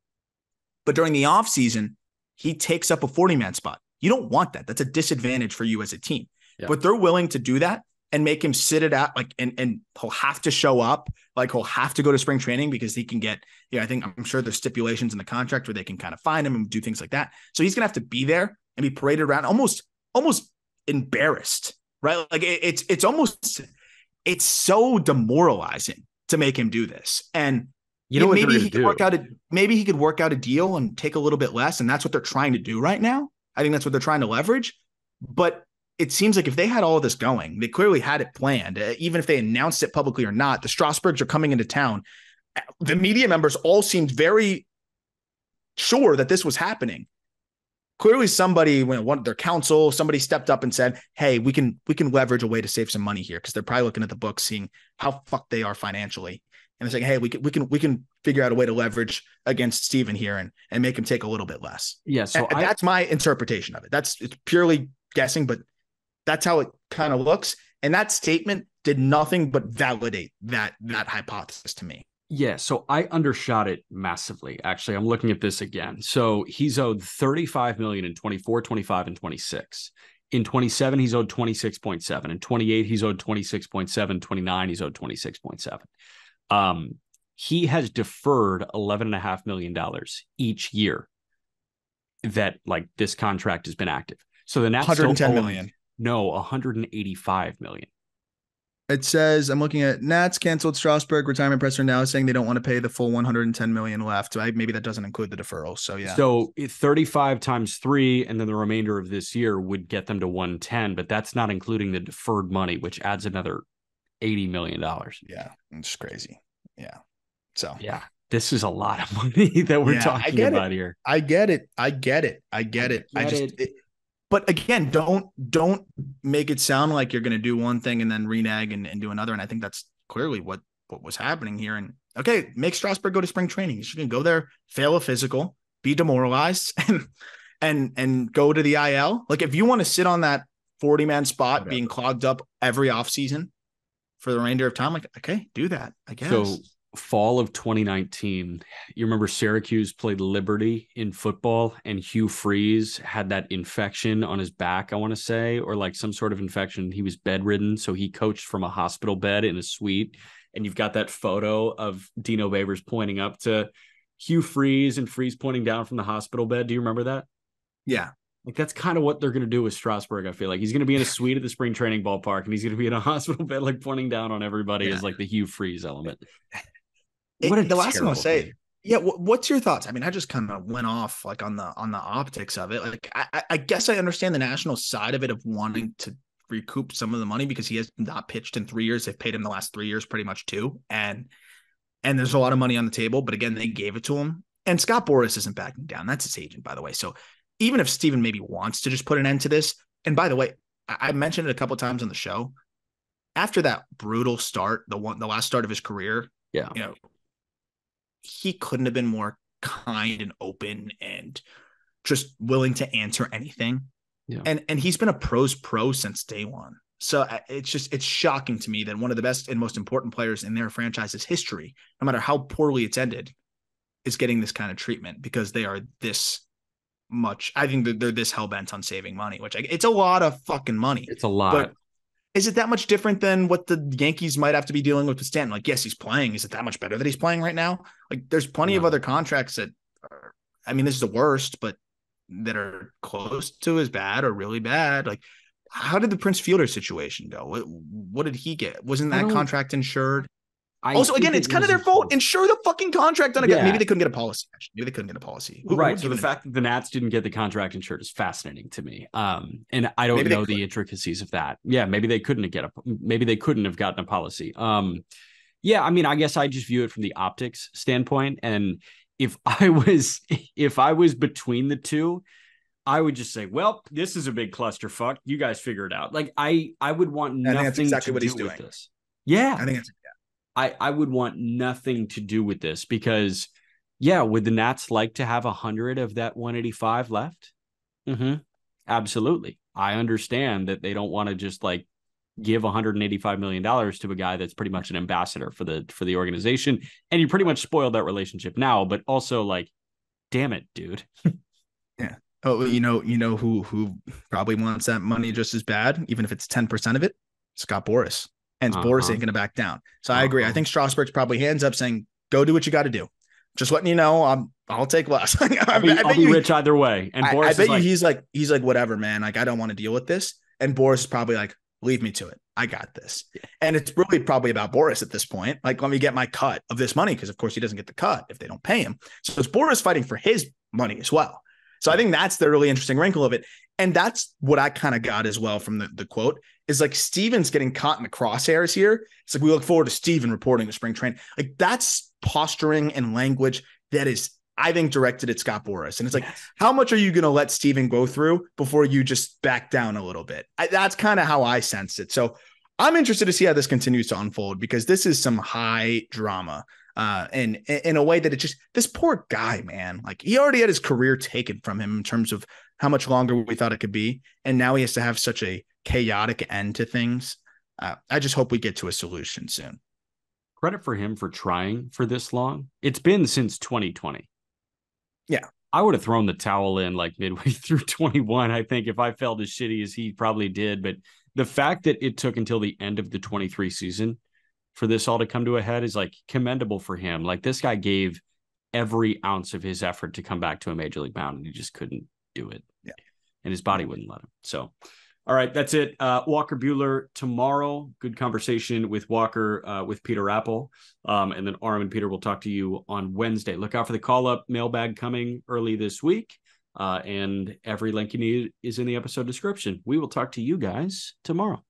S2: but during the off season, he takes up a 40 man spot. You don't want that. That's a disadvantage for you as a team. Yeah. But they're willing to do that and make him sit it out like and and he'll have to show up like he'll have to go to spring training because he can get yeah i think i'm sure there's stipulations in the contract where they can kind of find him and do things like that so he's gonna have to be there and be paraded around almost almost embarrassed right? Like it, it's it's almost it's so demoralizing to make him do this. And you know, maybe he could do. work out a maybe he could work out a deal and take a little bit less, and that's what they're trying to do right now. I think that's what they're trying to leverage. But it seems like if they had all of this going, they clearly had it planned. Uh, even if they announced it publicly or not, the Strasburgs are coming into town. The media members all seemed very sure that this was happening clearly somebody when one their counsel somebody stepped up and said hey we can we can leverage a way to save some money here because they're probably looking at the book seeing how fucked they are financially and they're saying hey we can we can we can figure out a way to leverage against Stephen here and and make him take a little bit less
S1: yeah so
S2: I, that's my interpretation of it that's it's purely guessing but That's how it kind of looks. And that statement did nothing but validate that that hypothesis to me.
S1: Yeah, so I undershot it massively. Actually, I'm looking at this again. So he's owed 35 million in 24, 25 and 26. In 27 he's owed 26.7. In 28 he's owed 26.7, 29 he's owed 26.7. Um he has deferred 11 and a half million dollars each year that like this contract has been active. So the Nats
S2: 110 million.
S1: No, 185 million.
S2: It says I'm looking at Nats canceled Strasburg retirement presser now saying they don't want to pay the full 110 million left. I, maybe that doesn't include the deferral. So yeah.
S1: So 35 times three, and then the remainder of this year would get them to 110, but that's not including the deferred money, which adds another 80 million dollars.
S2: Yeah, it's crazy. Yeah. So
S1: yeah, this is a lot of money that we're yeah, talking about
S2: it.
S1: here.
S2: I get it. I get it. I get it. I, get I just. It. It, but again, don't don't make it sound like you're going to do one thing and then renege and, and do another. And I think that's clearly what what was happening here. And okay, make Strasburg go to spring training. He's going to go there, fail a physical, be demoralized, and and and go to the IL. Like if you want to sit on that 40 man spot being clogged up every offseason for the remainder of time, like okay, do that. I guess.
S1: So fall of 2019, you remember Syracuse played Liberty in football and Hugh Freeze had that infection on his back, I want to say, or like some sort of infection. He was bedridden. So he coached from a hospital bed in a suite. And you've got that photo of Dino Babers pointing up to Hugh Freeze and Freeze pointing down from the hospital bed. Do you remember that?
S2: Yeah.
S1: Like that's kind of what they're going to do with Strasburg. I feel like he's going to be in a suite at the spring training ballpark, and he's going to be in a hospital bed, like pointing down on everybody yeah. as like the Hugh Freeze element.
S2: What the last thing I'll say, yeah. what's your thoughts? I mean, I just kind of went off like on the on the optics of it. Like, I, I guess I understand the national side of it of wanting to recoup some of the money because he has not pitched in three years. They've paid him the last three years pretty much too, and and there's a lot of money on the table. But again, they gave it to him, and Scott Boras isn't backing down. That's his agent, by the way. So even if Stephen maybe wants to just put an end to this, and by the way, I, I mentioned it a couple times on the show. After that brutal start, the one the last start of his career,
S1: yeah,
S2: you know, he couldn't have been more kind and open and just willing to answer anything. Yeah. And and he's been a pros pro since day one. So uh, it's just it's shocking to me that one of the best and most important players in their franchise's history, no matter how poorly it's ended, is getting this kind of treatment because they are this much. I think that they're this hell bent on saving money, which I, it's a lot of fucking money.
S1: It's a lot. But
S2: is it that much different than what the Yankees might have to be dealing with with Stanton? Like, yes, he's playing. Is it that much better that he's playing right now? Like, there's plenty no. of other contracts that are, I mean, this is the worst, but that are close to as bad or really bad. Like, how did the Prince Fielder situation go? What, what did he get? Wasn't that contract insured? I also, again, it's kind of their fault. Ensure the fucking contract on a yeah. Maybe they couldn't get a policy. Maybe they couldn't get a policy.
S1: Who, right. So the fact that the Nats didn't get the contract insured is fascinating to me. Um, and I don't maybe know the intricacies of that. Yeah, maybe they couldn't get a. Maybe they couldn't have gotten a policy. Um, yeah, I mean, I guess I just view it from the optics standpoint, and if I was if I was between the two, I would just say, well, this is a big clusterfuck. You guys figure it out. Like I, I would want nothing exactly to do with this. Yeah,
S2: I think that's
S1: I, I would want nothing to do with this because, yeah, would the Nats like to have a hundred of that 185 left? Mm-hmm. Absolutely. I understand that they don't want to just like give 185 million dollars to a guy that's pretty much an ambassador for the for the organization, and you pretty much spoiled that relationship now. But also, like, damn it, dude.
S2: yeah. Oh, you know, you know who who probably wants that money just as bad, even if it's 10 percent of it. Scott Boras uh-huh. Boras ain't going to back down. So uh-huh. I agree. I uh-huh. think Strasburg's probably hands up saying, "Go do what you got to do." Just letting you know, I'm I'll take less.
S1: I'll be, I'll be you, rich either way. And
S2: I, I bet like, you he's like he's like whatever, man. Like I don't want to deal with this. And Boras is probably like, leave me to it. I got this. And it's really probably about Boras at this point. Like, let me get my cut of this money because, of course, he doesn't get the cut if they don't pay him. So it's Boras fighting for his money as well. So I think that's the really interesting wrinkle of it. And that's what I kind of got as well from the, the quote is like Stephen's getting caught in the crosshairs here. It's like we look forward to Stephen reporting the spring train. Like that's posturing and language that is, I think, directed at Scott Boras. And it's like, yes. how much are you going to let Stephen go through before you just back down a little bit? I, that's kind of how I sense it. So I'm interested to see how this continues to unfold because this is some high drama. Uh, and in a way that it just this poor guy, man, like he already had his career taken from him in terms of how much longer we thought it could be, and now he has to have such a chaotic end to things. Uh, I just hope we get to a solution soon.
S1: Credit for him for trying for this long. It's been since 2020.
S2: Yeah.
S1: I would have thrown the towel in like midway through 21, I think, if I felt as shitty as he probably did. But the fact that it took until the end of the 23 season for this all to come to a head is like commendable for him. Like this guy gave every ounce of his effort to come back to a major league mound and he just couldn't do it.
S2: Yeah.
S1: And his body wouldn't let him. So, all right, that's it. Uh, Walker Buehler tomorrow. Good conversation with Walker uh, with Peter Appel. Um, and then Aram and Peter will talk to you on Wednesday. Look out for the call up mailbag coming early this week. Uh, and every link you need is in the episode description. We will talk to you guys tomorrow.